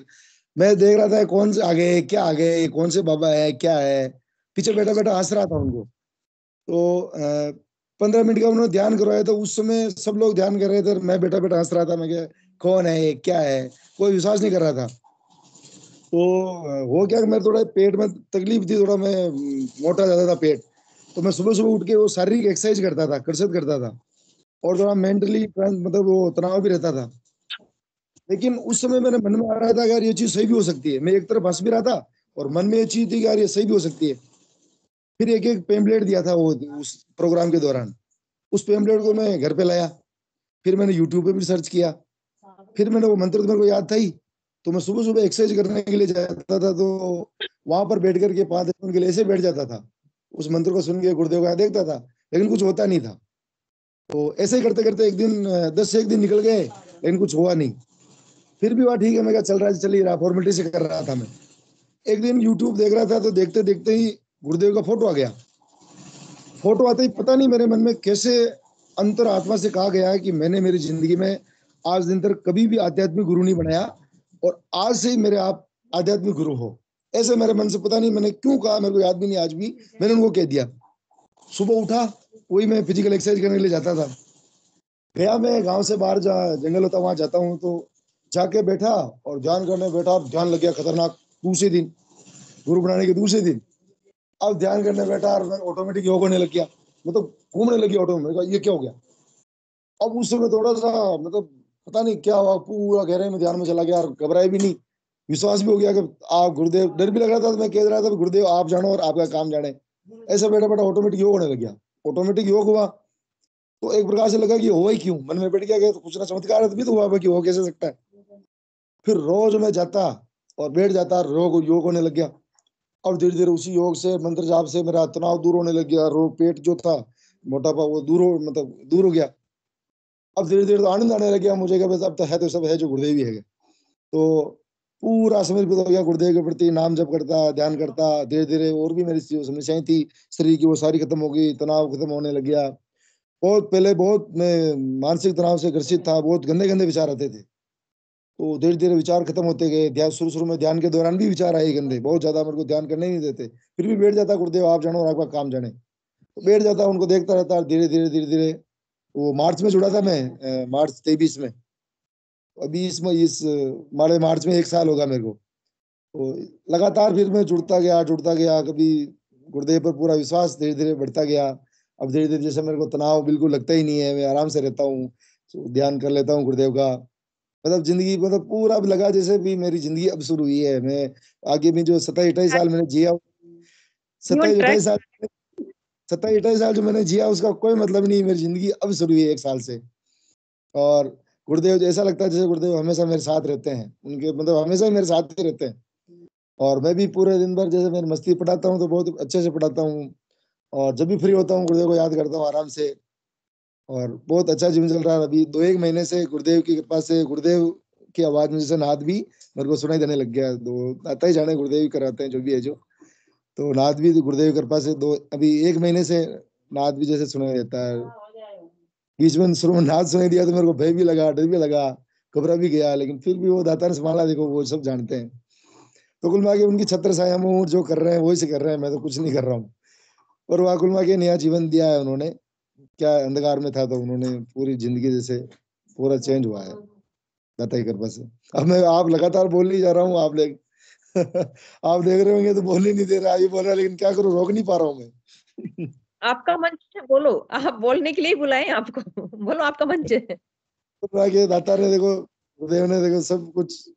मैं देख रहा था कौन से आगे क्या आगे कौन से बाबा है क्या है? पीछे बैठा बैठा हंस रहा था उनको। तो पंद्रह मिनट का उन्होंने ध्यान करवाया था उस समय सब लोग ध्यान कर रहे थे मैं बैठा बैठा हंस रहा था मैं क्या कौन है ये क्या है? कोई विश्वास नहीं कर रहा था। तो हो क्या मेरे थोड़ा पेट में तकलीफ़ थी, थोड़ा मैं मोटा ज़्यादा था पेट। तो मैं सुबह सुबह उठ के वो शारीरिक एक्सरसाइज करता था कसरत करता था। और थोड़ा मेंटली मतलब वो तनाव भी रहता था। लेकिन उस समय मेरे मन में आ रहा था यार, ये चीज़ सही भी हो सकती है। मैं एक तरफ़ हंस भी रहा था और मन में ये चीज़ थी कि यार, ये सही भी हो सकती है। फिर एक एक पेम्पलेट दिया था वो, उस प्रोग्राम के दौरान। उस पेम्पलेट को मैं घर पे लाया। फिर मैंने यूट्यूब पे भी सर्च किया। फिर मैंने वो मंत्र तो मेरे को याद था ही। तो मैं सुबह सुबह एक्सरसाइज करने के लिए जाता था तो वहाँ पर बैठ करके पाँच दस मिनट के लिए ऐसे बैठ जाता था। उस मंत्र को सुन के गुरुदेव का देखता था, लेकिन कुछ होता नहीं था। तो ऐसे ही करते करते एक दिन, दस से एक दिन निकल गए, लेकिन कुछ हुआ नहीं। फिर भी वह ठीक है, मैं क्या चल रहा है, चल ही रहा फॉर्मेलिटी से कर रहा था मैं। एक दिन यूट्यूब देख रहा था तो देखते देखते ही गुरुदेव का फ़ोटो आ गया। फ़ोटो आते ही पता नहीं मेरे मन में कैसे अंतर आत्मा से कहा गया है कि मैंने मेरी ज़िंदगी में आज दिन तक कभी भी आध्यात्मिक गुरु नहीं बनाया और आज से ही मेरे आप आध्यात्मिक गुरु हो। ऐसे मेरे मन से पता नहीं मैंने क्यों कहा, मेरे को याद भी नहीं आज भी। मैंने उनको कह दिया, सुबह उठा, वही मैं फ़िज़िकल एक्सरसाइज करने के लिए जाता था। गया मैं गाँव से बाहर जा जंगल होता, वहाँ जाता हूँ तो जाके बैठा और ध्यान करने बैठा और ध्यान लग गया खतरनाक दूसरे दिन, गुरु बनाने के दूसरे दिन। अब ध्यान करने बैठा और मैं ऑटोमेटिक योग होने लग गया। मतलब घूमने लगी ऑटो में ये क्या हो गया? अब उस समय थोड़ा सा मतलब पता नहीं क्या हुआ, पूरा गहरे में ध्यान में चला गया और घबराए भी नहीं। विश्वास भी हो गया कि आप गुरुदेव, डर भी लग रहा था, मैं कह रहा था, गुरुदेव आप जानो और आपका काम जाने। ऐसा बैठा बैठा ऑटोमेटिक योग होने लग गया। ऑटोमेटिक योग हुआ। तो एक प्रकार से लगा कि हुआ ही क्यों? मन में बैठ गया तो कुछ ना चमत्कार है, तभी तो हुआ कि हो कैसे सकता है। फिर रोज मैं जाता और बैठ जाता, रोग योग होने लग गया। और धीरे धीरे उसी योग से, मंत्र जाप से मेरा तनाव दूर होने लग गया। रोग पेट जो था, मोटापा वो दूर हो मतलब दूर हो गया। अब धीरे धीरे तो आनंद आने लग गया। मुझे कि बस अब तो है तो सब है जो गुरुदेव ही है। तो पूरा समर्पित हो गया गुरुदेव के प्रति, नाम जप करता, ध्यान करता, धीरे धीरे और भी मेरी समस्याएँ थी। शरीर की वो सारी खत्म हो गई, तनाव खत्म होने लग गया। बहुत पहले बहुत मैं मानसिक तनाव से ग्रसित था, बहुत गंदे गंदे विचार आते थे। तो धीरे धीरे विचार खत्म होते गए। ध्यान, शुरू शुरू में ध्यान के दौरान भी विचार आए गंदे। बहुत ज़्यादा मेरे को ध्यान करने नहीं देते। फिर भी बैठ जाता गुरुदेव, आप जानो और आपका काम जाने। तो बैठ जाता, उनको देखता रहता, धीरे धीरे धीरे धीरे। वो मार्च में जुड़ा था मैं मार्च तेईस में। अभी इसमें इस मारे मार्च में एक साल होगा मेरे को। तो लगातार फिर मैं जुड़ता गया जुड़ता गया कभी गुरुदेव पर पूरा विश्वास धीरे धीरे बढ़ता गया। अब धीरे धीरे जैसे मेरे को तनाव बिल्कुल लगता ही नहीं है मैं आराम से रहता हूँ ध्यान कर लेता हूँ गुरुदेव का। मतलब ज़िंदगी मतलब पूरा अब लगा जैसे भी मेरी ज़िंदगी अब शुरू हुई है। मैं आगे भी जो सत्ताईस अट्ठाईस साल मैंने जिया track- अट्ठाईस साल सत्ताईस, अट्ठाईस साल जो मैंने जिया, उसका कोई मतलब नहीं मेरी ज़िंदगी। अब शुरू हुई एक साल से। और गुरुदेव, ऐसा लगता है जैसे गुरुदेव हमेशा मेरे साथ रहते हैं। उनके मतलब हमेशा मेरे साथ ही रहते हैं। और मैं भी पूरे दिन भर जैसे मैं मस्ती पढ़ाता हूँ तो बहुत अच्छे से पढ़ाता हूँ। और जब भी फ्री होता हूँ, गुरुदेव को याद करता हूँ आराम से। और बहुत अच्छा जीवन चल रहा है। अभी दो एक महीने से गुरुदेव की कृपा से गुरुदेव की आवाज़ में जैसे नाद भी मेरे को सुनाई देने लग गया दो आता ही जाने गुरुदेव ही कराते हैं, जो भी है जो। तो नाद भी गुरुदेव की कृपा से दो अभी एक महीने से नाद भी जैसे सुनाई देता है। बीच में शुरू में नाद सुनाई दिया तो मेरे को भय भी लगा डर भी लगा घबरा भी गया लेकिन फिर भी वो दाता ने संभाला देखो वो सब जानते हैं। तो कुल के उनकी छत्र छाया में जो कर रहे हैं वही से कर रहे हैं मैं तो कुछ नहीं कर रहा हूँ। और वहाँ कुल के नया जीवन दिया है उन्होंने। क्या अंधकार में था तो उन्होंने पूरी ज़िंदगी जैसे पूरा चेंज हुआ है दाता की कृपा से। अब मैं आप लगातार बोल ही जा रहा हूँ आप (laughs) आप देख रहे होंगे तो बोल ही नहीं दे रहा ये बोल रहा लेकिन क्या करूँ रोक नहीं पा रहा हूँ मैं। आपका मंच है बोलो। आप बोलने के लिए बुलाए आपको। बोलो आपका मंच है। तो दाता ने देखो गुरुदेव ने देखो सब कुछ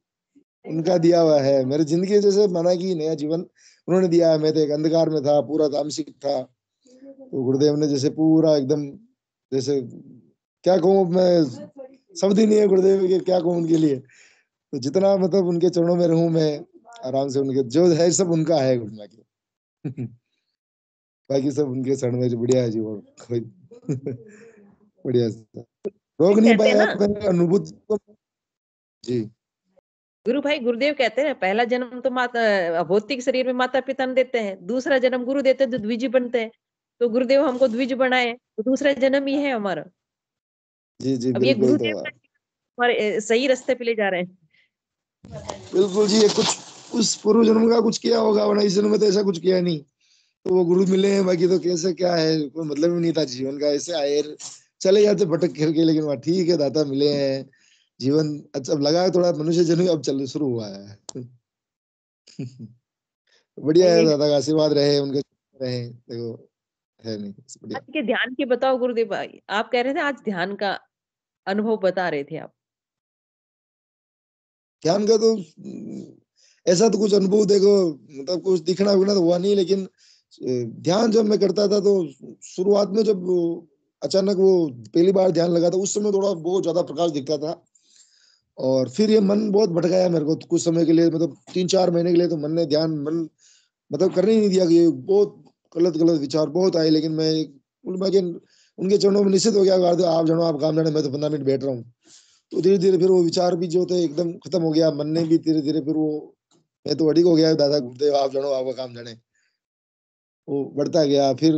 उनका दिया हुआ है। मेरी ज़िंदगी जैसे माना कि नया जीवन उन्होंने दिया है। मैं तो एक अंधकार में था पूरा तामसिक था। तो गुरुदेव ने जैसे पूरा एकदम जैसे क्या कहूँ मैं शब्द ही नहीं है गुरुदेव के क्या कहूँ उनके लिए। तो जितना मतलब उनके चरणों में रहूँ मैं आराम से उनके जो है सब उनका है गुरुमा के (laughs) बाकी सब उनके चरण में बढ़िया है जी कोई (laughs) बढ़िया रोग नहीं पाया अनुभूति जी। गुरु भाई गुरुदेव कहते हैं पहला जन्म तो माता भौतिक शरीर में माता पिता ने देते हैं दूसरा जन्म गुरु देते हैं तो द्विज बनते हैं। तो गुरुदेव हमको द्विज बनाए तो दूसरा जन्म ही है हमारा। जी जी अब ये गुरुदेव हमारे सही रास्ते पे ले जा रहे हैं। बिल्कुल जी ये कुछ उस पूर्व जन्म का कुछ किया होगा वरना इस जन्म में तो ऐसा कुछ किया नहीं। तो वो गुरु मिले हैं बाकी तो कैसे क्या है? कोई मतलब ही नहीं था जीवन का ऐसे आए चले जाते भटक खेल के लेकिन वहाँ ठीक है दाता मिले हैं। जीवन अच्छा लगा थोड़ा मनुष्य जन्म अब चल शुरू हुआ है। (laughs) बढ़िया है दादा का आशीर्वाद रहे उनके रहे देखो है नहीं आज के ध्यान की बताओ गुरुदेव भाई आप कह रहे थे आज ध्यान का अनुभव बता रहे थे आप। ध्यान का तो ऐसा तो कुछ अनुभव देखो मतलब कुछ दिखना विखना तो हुआ नहीं, लेकिन ध्यान जब मैं करता था तो शुरुआत में जब अचानक वो पहली बार ध्यान लगा था उस समय थोड़ा बहुत ज़्यादा प्रकाश दिखता था। और फिर ये मन बहुत भटकाया मेरे को कुछ समय के लिए मतलब तीन चार महीने के लिए तो मन ने ध्यान, मन मतलब करने ही नहीं दिया कि बहुत गलत गलत विचार बहुत आए, लेकिन मैं उनके चरणों में निश्चित हो गया, आप जानो, आप काम जाने, मैं तो पंद्रह मिनट बैठ रहा हूँ। तो धीरे धीरे फिर वो विचार भी जो थे, एकदम खत्म हो गया, मन ने भी धीरे धीरे फिर वो मैं तो अड़ी हो गया, दादा गुरुदेव आप जानो आपका काम जाने। वो बढ़ता गया, फिर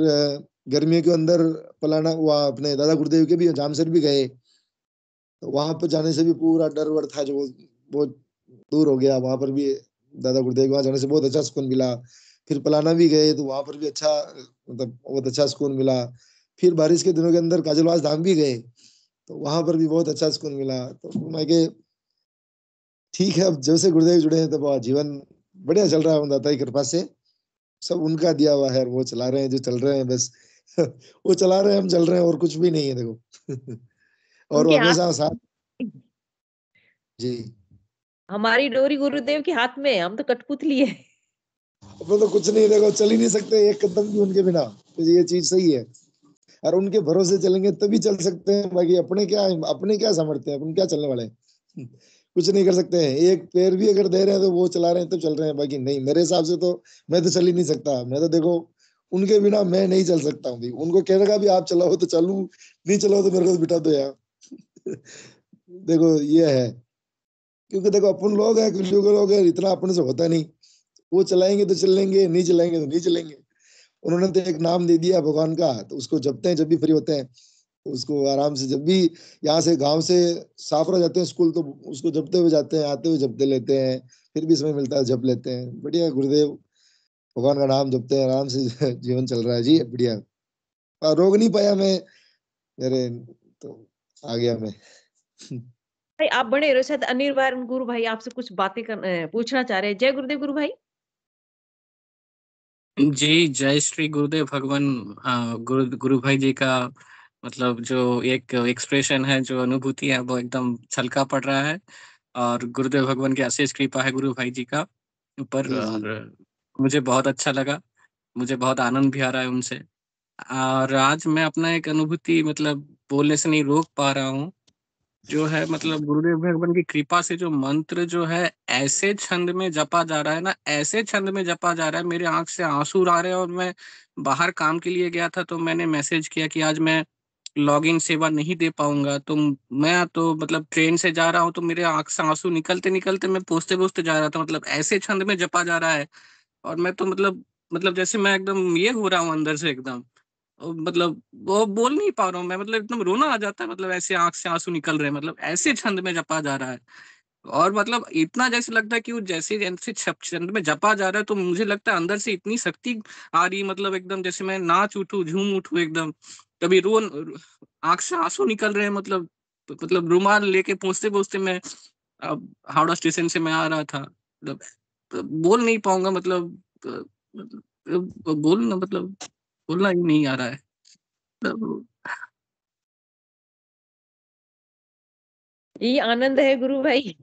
गर्मियों के अंदर पलाना हुआ अपने दादा गुरुदेव के भी जामसर भी गए। तो वहाँ पर जाने से भी पूरा डर वर था, जो बहुत दूर हो गया। वहाँ पर भी दादा गुरुदेव वहाँ जाने से बहुत अच्छा सुकून मिला। फिर पलाना भी गए तो वहाँ पर भी अच्छा मतलब बहुत अच्छा सुकून मिला। फिर बारिश के दिनों के अंदर काजलवास धाम भी गए तो वहाँ पर भी बहुत अच्छा सुकून मिला। तो मैं के ठीक है अब जब से गुरुदेव जुड़े हैं तो जीवन बढ़िया चल रहा है दाता की कृपा से। सब उनका दिया हुआ है वो चला रहे हैं जो चल रहे हैं बस (laughs) वो चला रहे हैं हम चल रहे हैं और कुछ भी नहीं है देखो। (laughs) और वो हमेशा साथ जी। हमारी डोरी गुरुदेव के हाथ में हम तो कठपुतली है। अपने तो कुछ नहीं देखो चल ही नहीं सकते एक कदम भी उनके बिना तो ये चीज़ सही है। और उनके भरोसे चलेंगे तभी चल सकते हैं बाकी अपने क्या अपने क्या समर्थते हैं अपन क्या चलने वाले हैं? कुछ नहीं कर सकते हैं। एक पैर भी अगर दे रहे हैं तो वो चला रहे हैं, तब चल रहे हैं। बाकी नहीं, मेरे हिसाब से तो मैं तो चल ही नहीं सकता। मैं तो देखो, उनके बिना मैं नहीं चल सकता हूँ उनको कहने भी आप चलाओ तो चलू, नहीं चलाओ तो मेरे को तो बिठा दो यार। (laughs) देखो, ये है। क्योंकि देखो, अपन लोग हैं कुछ लोग हैं, इतना अपने से होता नहीं। वो चलाएँगे तो चलेंगे, नहीं चलाएँगे तो नहीं चलेंगे। उन्होंने तो एक नाम दे दिया भगवान का तो उसको जपते हैं, जब भी फ्री होते हैं। तो उसको आराम से जब भी यहाँ से गाँव से साफरा जाते हैं स्कूल तो उसको जपते हुए जाते हैं आते हुए जपते लेते हैं फिर भी समय मिलता है जप लेते हैं। बढ़िया गुरुदेव भगवान का नाम जपते हैं आराम से (laughs) जीवन चल रहा है। जी बढ़िया। रोग नहीं पाया मैं मेरे तो आ गया मैं। भाई आप बड़े रहे शायद अनिर्वार गुरु भाई आपसे कुछ बातें कर पूछना चाह रहे हैं। जय गुरुदेव गुरु भाई। जी जय श्री गुरुदेव भगवान गुरु गुरु भाई जी का मतलब जो एक एक्सप्रेशन है जो अनुभूति है वो एकदम छलका पड़ रहा है। और गुरुदेव भगवान की अशेष कृपा है गुरु भाई जी का ऊपर। मुझे बहुत अच्छा लगा। मुझे बहुत आनंद भी आ रहा है उनसे। और आज मैं अपना एक अनुभूति मतलब बोलने से नहीं रोक पा रहा हूँ। जो है मतलब गुरुदेव भगवान की कृपा से जो मंत्र जो है ऐसे छंद में जपा जा रहा है ना ऐसे छंद में जपा जा रहा है। मेरे आँख से आँसू आ रहे हैं और मैं बाहर काम के लिए गया था तो मैंने मैसेज किया कि आज मैं लॉगिन सेवा नहीं दे पाऊँगा तो मैं तो मतलब ट्रेन से जा रहा हूँ तो मेरे आँख से आँसू निकलते निकलते मैं पोस्ते पोस्ते जा रहा था मतलब ऐसे छंद में जपा जा रहा है। और मैं तो मतलब मतलब जैसे मैं एकदम ये हो रहा हूँ अंदर से एकदम मतलब वो बोल नहीं पा रहा हूँ मैं मतलब एकदम रोना आ जाता है मतलब ऐसे आँख से आँसू निकल रहे हैं मतलब ऐसे छंद में जपा जा रहा है। और मतलब इतना जैसे लगता है कि वो जैसे जैसे छंद में जपा जा रहा है तो मुझे लगता है अंदर से इतनी शक्ति आ रही मतलब एकदम जैसे मैं नाच उठू, झूम उठू एकदम कभी रो, आँख से आँसू निकल रहे हैं मतलब मतलब रुमाल लेके पहुँचते पहुँचते मैं, अब हावड़ा स्टेशन से मैं आ रहा था मतलब बोल नहीं पाऊँगा मतलब बोलना मतलब बोलना ही नहीं आ रहा है। मतलब ये आनंद है गुरु भाई।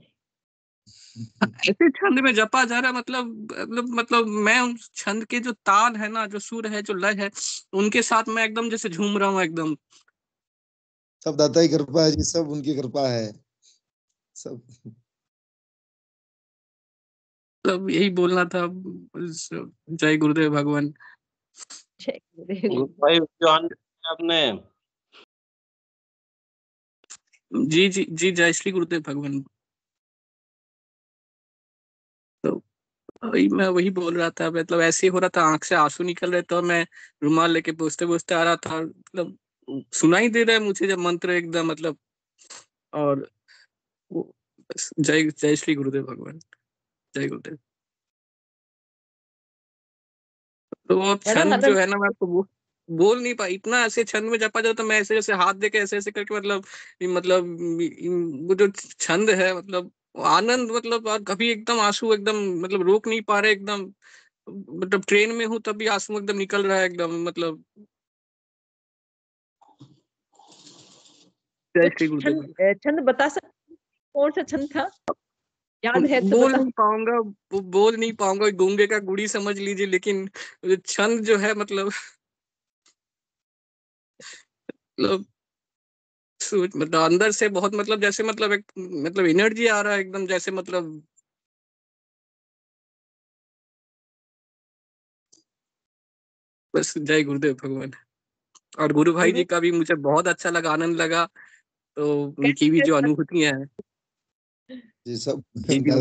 ऐसे छंद में जपा जा रहा है मतलब मतलब मतलब मैं उन छंद के जो ताल है ना जो सुर है जो लय है उनके साथ मैं एकदम जैसे झूम रहा हूँ एकदम। सब दाता की कृपा है जी सब उनकी कृपा है। सब। मतलब यही बोलना था जय गुरुदेव भगवान। भाई आपने जी जी जी जय श्री गुरुदेव भगवान। वही मैं वही बोल रहा था मतलब ऐसे ही हो रहा था आँख से आँसू निकल रहे तो मैं रुमाल लेके पूछते पूछते आ रहा था मतलब सुनाई दे रहा है मुझे जब मंत्र एकदम मतलब और जय जय श्री गुरुदेव भगवान जय गुरुदेव तो वो छंद जो है ना मैं आपको वो बोल नहीं पाई इतना ऐसे छंद में जपा जाता तो मैं ऐसे जैसे हाथ देके ऐसे ऐसे करके मतलब मतलब वो जो छंद है मतलब आनंद मतलब और कभी एकदम आँसू एकदम मतलब रोक नहीं पा रहे एकदम। मतलब ट्रेन में हूँ तभी आँसू एकदम निकल रहा है एकदम मतलब। छंद बता सकते कौन सा छंद था? याद है तो बोल नहीं पाऊँगा बोल नहीं पाऊँगा गूँगे का गुड़ी समझ लीजिए लेकिन छंद जो है मतलब मतलब मतलब अंदर से बहुत मतलब जैसे मतलब एक मतलब एनर्जी आ रहा है एकदम जैसे मतलब बस जय गुरुदेव भगवान। और गुरु भाई जी का भी मुझे बहुत अच्छा लगा आनंद लगा तो उनकी भी जो अनुभूतियाँ हैं। जी सब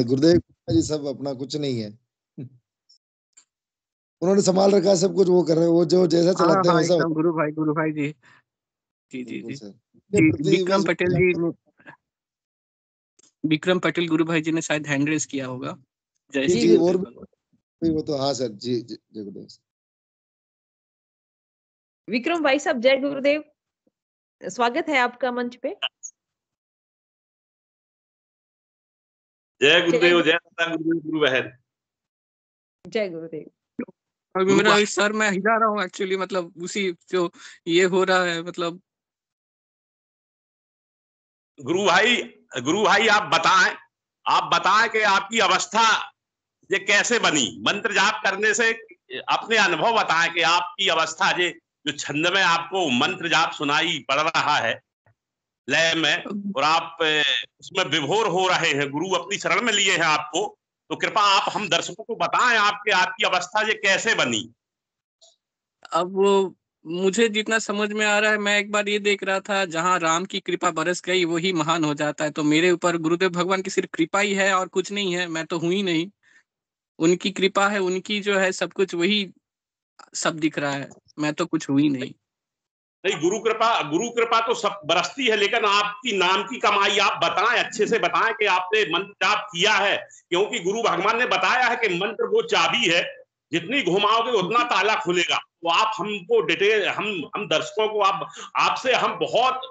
गुरुदेव जी सब अपना कुछ नहीं है। उन्होंने संभाल रखा है सब कुछ वो कर रहे हैं वो जो जैसा हाँ, चलाते हैं हाँ, वैसा गुरु भाई गुरु भाई जी। जी जी जी। विक्रम पटेल जी विक्रम पटेल गुरु भाई जी ने शायद हैंड रेस किया होगा। जय जी, जी और भी वो तो हाँ सर जी जय गुरुदेव विक्रम भाई साहब जय गुरुदेव। स्वागत है आपका मंच पे। जय गुरुदेव जय गुरुदेव गुरु बहन। जय गुरुदेव। अभी मेरा सर मैं हिला रहा हूँ एक्चुअली मतलब उसी जो ये हो रहा है मतलब गुरु भाई गुरु भाई, आप बताएँ। आप बताएँ कि आपकी अवस्था ये कैसे बनी? मंत्र जाप करने से अपने अनुभव बताएँ कि आपकी अवस्था ये जो छंद में आपको मंत्र जाप सुनाई पड़ रहा है, लय में, और आप उसमें विभोर हो रहे हैं। गुरु अपनी शरण में लिए हैं आपको। तो कृपा आप हम दर्शकों को बताएँ आपके, आपकी अवस्था ये कैसे बनी? अब मुझे जितना समझ में आ रहा है, मैं एक बार ये देख रहा था, जहाँ राम की कृपा बरस गई, वही महान हो जाता है। तो मेरे ऊपर गुरुदेव भगवान की सिर्फ़ कृपा ही है और कुछ नहीं है, मैं तो हूँ ही नहीं। उनकी कृपा है, उनकी जो है सब कुछ, वही सब दिख रहा है। मैं तो कुछ हुई नहीं। नहीं, गुरु कृपा गुरु कृपा तो सब बरसती है, लेकिन आपकी नाम की कमाई आप बताएँ, अच्छे से बताएँ कि आपने मंत्र जाप किया है। क्योंकि गुरु भगवान ने बताया है कि मंत्र वो चाबी है जितनी घुमाओगे उतना ताला खुलेगा। तो आप हमको डिटेल हम हम दर्शकों को आप आपसे हम बहुत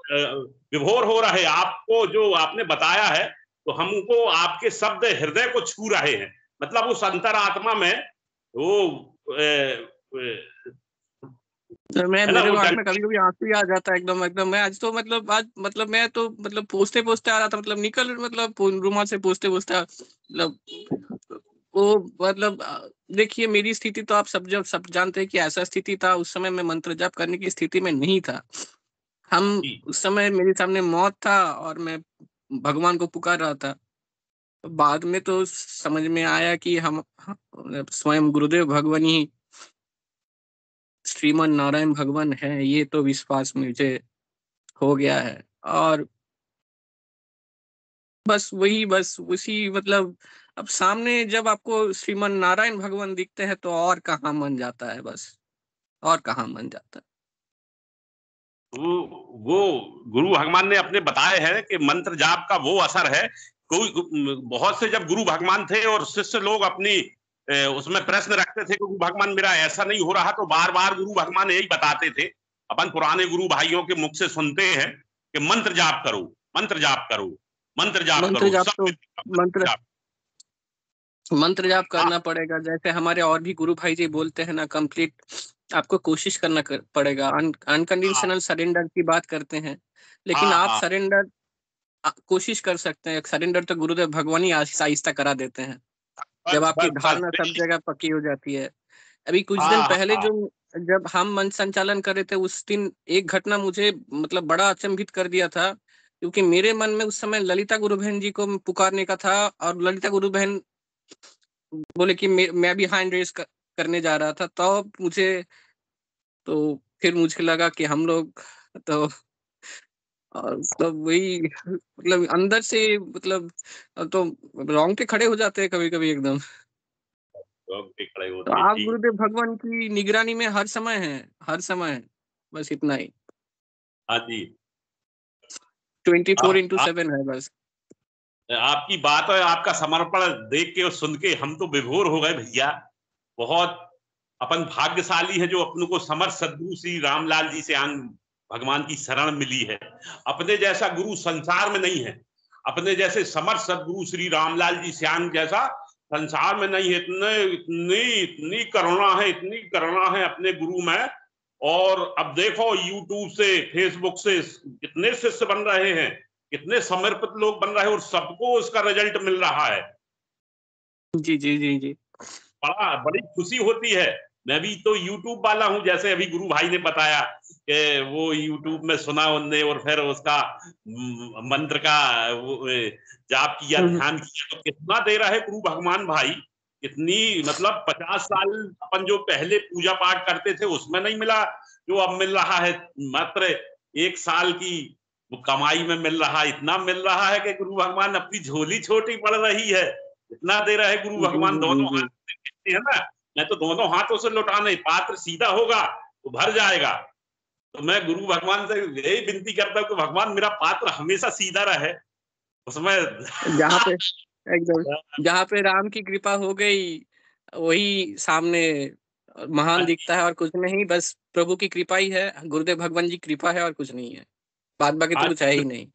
विभोर हो रहे आपको जो आपने बताया है तो हमको आपके शब्द हृदय को छू रहे हैं। मतलब उस अंतरात्मा में वो सर मैं मेरे आँख में कभी कभी आँसू ही आ जाता है एकदम एकदम। मैं आज तो मतलब आज मतलब मैं तो मतलब पोस्ते पोस्ते आ रहा था मतलब निकल मतलब रूमाल से पोस्ते पोस्ते मतलब वो मतलब देखिए मेरी स्थिति तो आप सब जब सब जानते हैं कि ऐसा स्थिति था उस समय मैं मंत्र जाप करने की स्थिति में नहीं था। हम उस समय मेरे सामने मौत था और मैं भगवान को पुकार रहा था। तो बाद में तो समझ में आया कि हम हम- स्वयं गुरुदेव भगवान ही श्रीमन नारायण भगवान है ये तो विश्वास मुझे हो गया है। और बस वही बस उसी मतलब अब सामने जब आपको श्रीमन नारायण भगवान दिखते हैं तो और कहा मन जाता है बस? और कहा मन जाता है? वो वो गुरु भगवान ने अपने बताए हैं कि मंत्र जाप का वो असर है। कोई बहुत से जब गुरु भगवान थे और शिष्य लोग अपनी ए, उसमें प्रश्न रखते थे गुरु भगवान मेरा ऐसा नहीं हो रहा तो बार बार गुरु भगवान यही बताते थे। अपन पुराने गुरु भाइयों के मुख से सुनते हैं कि मंत्र जाप करो मंत्र जाप करो मंत्र जाप मंत्र करो जाप तो मंत्र जाप मंत्र जाप करना पड़ेगा जैसे हमारे और भी गुरु भाई जी बोलते हैं ना कंप्लीट आपको कोशिश करना कर, पड़ेगा। अनकंडीशनल सरेंडर की बात करते हैं लेकिन हाँ, आप हाँ। सरेंडर कोशिश कर सकते हैं। सरेंडर तो गुरुदेव भगवान ही आहिस्ता आहिस्ता करा देते हैं। जब आपकी धारणा सब जगह पक्की हो जाती है। अभी कुछ हाँ, दिन हाँ, पहले हाँ। जो जब हम मंच संचालन कर रहे थे उस दिन एक घटना मुझे मतलब बड़ा अचंभित कर दिया था क्योंकि मेरे मन में उस समय ललिता गुरु बहन जी को पुकारने का था और ललिता गुरु बहन बोले कि मैं, भी हैंड रेस करने जा रहा था तो मुझे तो फिर मुझे लगा कि हम लोग तो और मतलब वही मतलब अंदर से मतलब तो रोंगटे खड़े हो जाते हैं कभी कभी एकदम तो आप गुरुदेव भगवान की निगरानी में हर समय है हर समय हैं बस इतना ही। हाँ जी। ट्वेंटी फोर इंटू सेवन है बस। आपकी बात और आपका समर्पण देख के और सुन के हम तो विभोर हो गए भैया। बहुत अपन भाग्यशाली है जो अपन को समर्थ सदगुरु श्री रामलाल जी से आंग भगवान की शरण मिली है। अपने जैसा गुरु संसार में नहीं है। अपने जैसे समर्थ सदगुरु श्री रामलाल जी श्याम जैसा संसार में नहीं है। इतने, इतनी इतनी करुणा है, इतनी करुणा है अपने गुरु में। और अब देखो यूट्यूब से फेसबुक से कितने शिष्य बन रहे हैं। कितने समर्पित लोग बन रहे हैं और सबको उसका रिज़ल्ट मिल रहा है। जी जी जी जी। बड़ा बड़ी खुशी होती है। मैं भी तो यूट्यूब वाला हूँ जैसे अभी गुरु भाई ने बताया कि वो यूट्यूब में सुना उनने और फिर उसका मंत्र का जाप किया हम्म। ध्यान किया। तो कितना दे रहा है गुरु भगवान भाई? कितनी मतलब पचास साल अपन जो पहले पूजा पाठ करते थे उसमें नहीं मिला जो अब मिल रहा है। मात्र एक साल की वो कमाई में मिल रहा है इतना मिल रहा है कि गुरु भगवान अपनी झोली छोटी पड़ रही है। इतना दे रहे गुरु भगवान दोनों। हाथ से हैं ना। मैं तो दोनों हाथों से लौटा नहीं पात्र सीधा होगा तो भर जाएगा। तो मैं गुरु भगवान से यही विनती करता हूँ कि भगवान मेरा पात्र हमेशा सीधा रहे। उसमें जहाँ पे (laughs) एकदम। जहाँ पे राम की कृपा हो गई वही सामने महान दिखता है और कुछ नहीं बस प्रभु की कृपा ही है गुरुदेव भगवान जी की कृपा है और कुछ नहीं है। बाद बाकी तो कुछ है ही नहीं।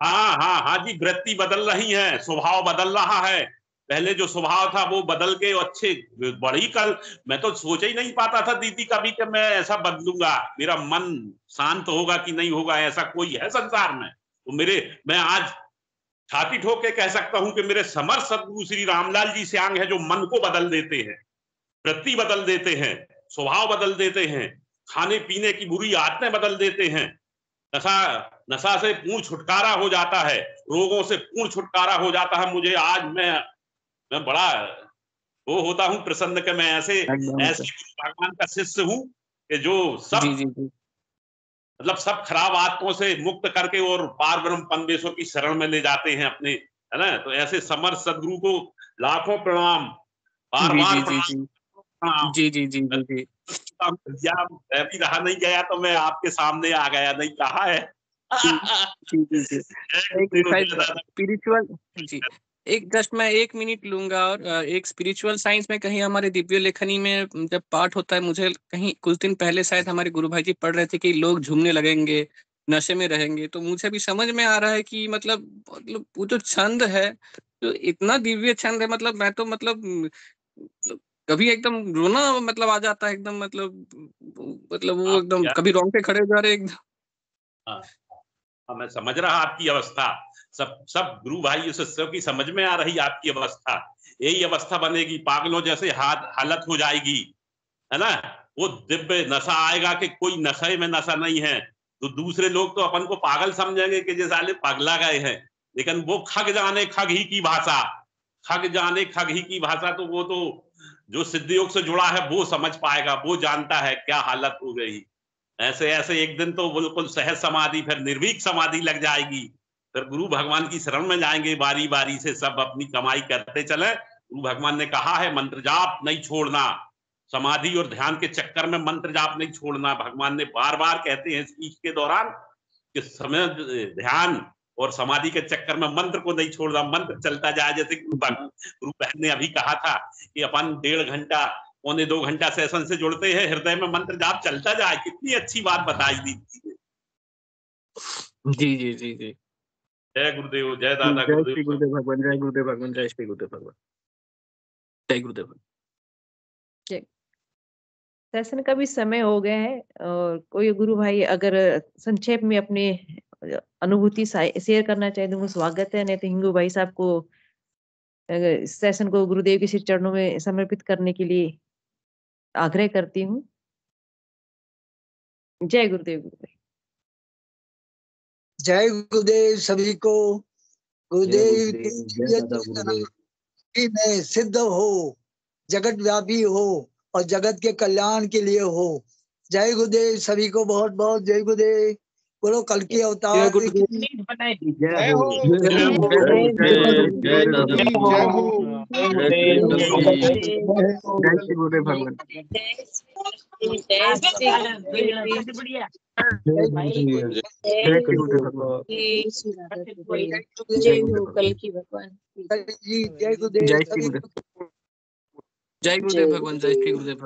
हाँ हाँ हाँ जी वृत्ति बदल रही है स्वभाव बदल रहा है। पहले जो स्वभाव था वो बदल के अच्छे बड़ी कल मैं तो सोच ही नहीं पाता था दीदी कभी कि मैं ऐसा बदलूँगा। मेरा मन शांत होगा कि नहीं होगा ऐसा कोई है संसार में? तो मेरे मैं आज छाती ठोक के कह सकता हूँ कि मेरे समर सदगुरु श्री रामलाल जी श्यांग है जो मन को बदल देते हैं वृत्ति बदल देते हैं स्वभाव बदल देते हैं खाने पीने की बुरी आदतें बदल देते हैं नशा नशा से पूर्ण छुटकारा हो जाता है रोगों से पूर्ण छुटकारा हो जाता है। मुझे आज मैं मैं बड़ा वो होता हूँ प्रसन्न कि मैं ऐसे ऐसे भगवान का शिष्य हूँ कि जो सब जी जी जी। मतलब सब खराब आदतों से मुक्त करके और पार ब्रह्म परमेश्वर की शरण में ले जाते हैं अपने है ना? तो ऐसे समर सदगुरु को लाखों प्रणाम बार बार जी जी जी। प्रणाम। जी जी जी जी जी। भैया मैं भी रहा नहीं गया तो मैं आपके सामने आ गया नहीं कहा है। जी जी जी स्पिरिचुअल जी। एक जस्ट मैं एक मिनट लूँगा और एक स्पिरिचुअल साइंस में कहीं हमारे दिव्य लेखनी में जब पाठ होता है मुझे कहीं कुछ दिन पहले शायद हमारे गुरु भाई जी पढ़ रहे थे कि लोग झूमने लगेंगे नशे में रहेंगे तो मुझे भी समझ में आ रहा है कि मतलब मतलब वो जो छंद है तो इतना दिव्य छंद है मतलब मैं तो मतलब मतलब कभी एकदम रोना मतलब आ जाता है एकदम मतलब मतलब वो एकदम कभी रोंगटे खड़े हो जा रहे एकदम। हाँ, हाँ, मैं समझ रहा आपकी अवस्था। सब सब गुरु भाई शिष्यों की समझ में आ रही आपकी अवस्था। यही अवस्था बनेगी पागलों जैसे हाथ हालत हो जाएगी। है ना? वो दिव्य नशा आएगा कि कोई नशे में नशा नहीं है। तो दूसरे लोग तो अपन को पागल समझेंगे कि जैसे साले पगला गए हैं। लेकिन वो खग जाने खग ही की भाषा। खग जाने खग ही की भाषा तो वो तो जो सिद्ध योग से जुड़ा है, वो समझ पाएगा, वो जानता है क्या हालत हो गई। ऐसे ऐसे एक दिन तो बिल्कुल सहज समाधि, फिर निर्भीक समाधि लग जाएगी। फिर गुरु भगवान की शरण में जाएँगे बारी बारी से सब अपनी कमाई करते चले। गुरु भगवान ने कहा है, मंत्र जाप नहीं छोड़ना। समाधि और ध्यान के चक्कर में मंत्र जाप नहीं छोड़ना। भगवान ने बार बार कहते हैं स्पीच के दौरान कि समय, ध्यान और समाधि के चक्कर में मंत्र को नहीं छोड़ना मंत्र चलता जाए जैसे गुरु गुरु बहन ने अभी कहा था कि अपन डेढ़ घंटा पौने दो घंटा सेशन से जुड़ते हैं हृदय में मंत्र जाप चलता जाए कितनी अच्छी बात बताई दी जी जी जी जी। जय गुरुदेव जय दादा गुरुदेव। गुरुदेव भगवान जय गुरुदेव भगवान जय श्री गुरुदेव भगवान। जय गुरुदेव। सेशन का भी समय हो गया है और कोई गुरु भाई अगर संक्षेप में अपने अनुभूति शेयर करना चाहे तो स्वागत है नहीं तो हिंगू भाई साहब को इस सेशन को गुरुदेव के श्री चरणों में समर्पित करने के लिए आग्रह करती हूँ। जय गुरुदेव गुरुदेव। जय गुरुदेव सभी को। गुरुदेव में सिद्ध हो जगत व्यापी हो और जगत के कल्याण के लिए हो। जय गुरुदेव सभी को बहुत बहुत जय गुरुदेव। बोलो कल की अवतार जय हो जय हो जय दादा जय हो जय श्री गुरुदेव भगवान जय श्री गुरुदेव भगवान जय हो कल की भगवान जी जय गुरुदेव जय श्री सभी गुरुदेव जय गुरुदेव भगवान जय श्री गुरुदेव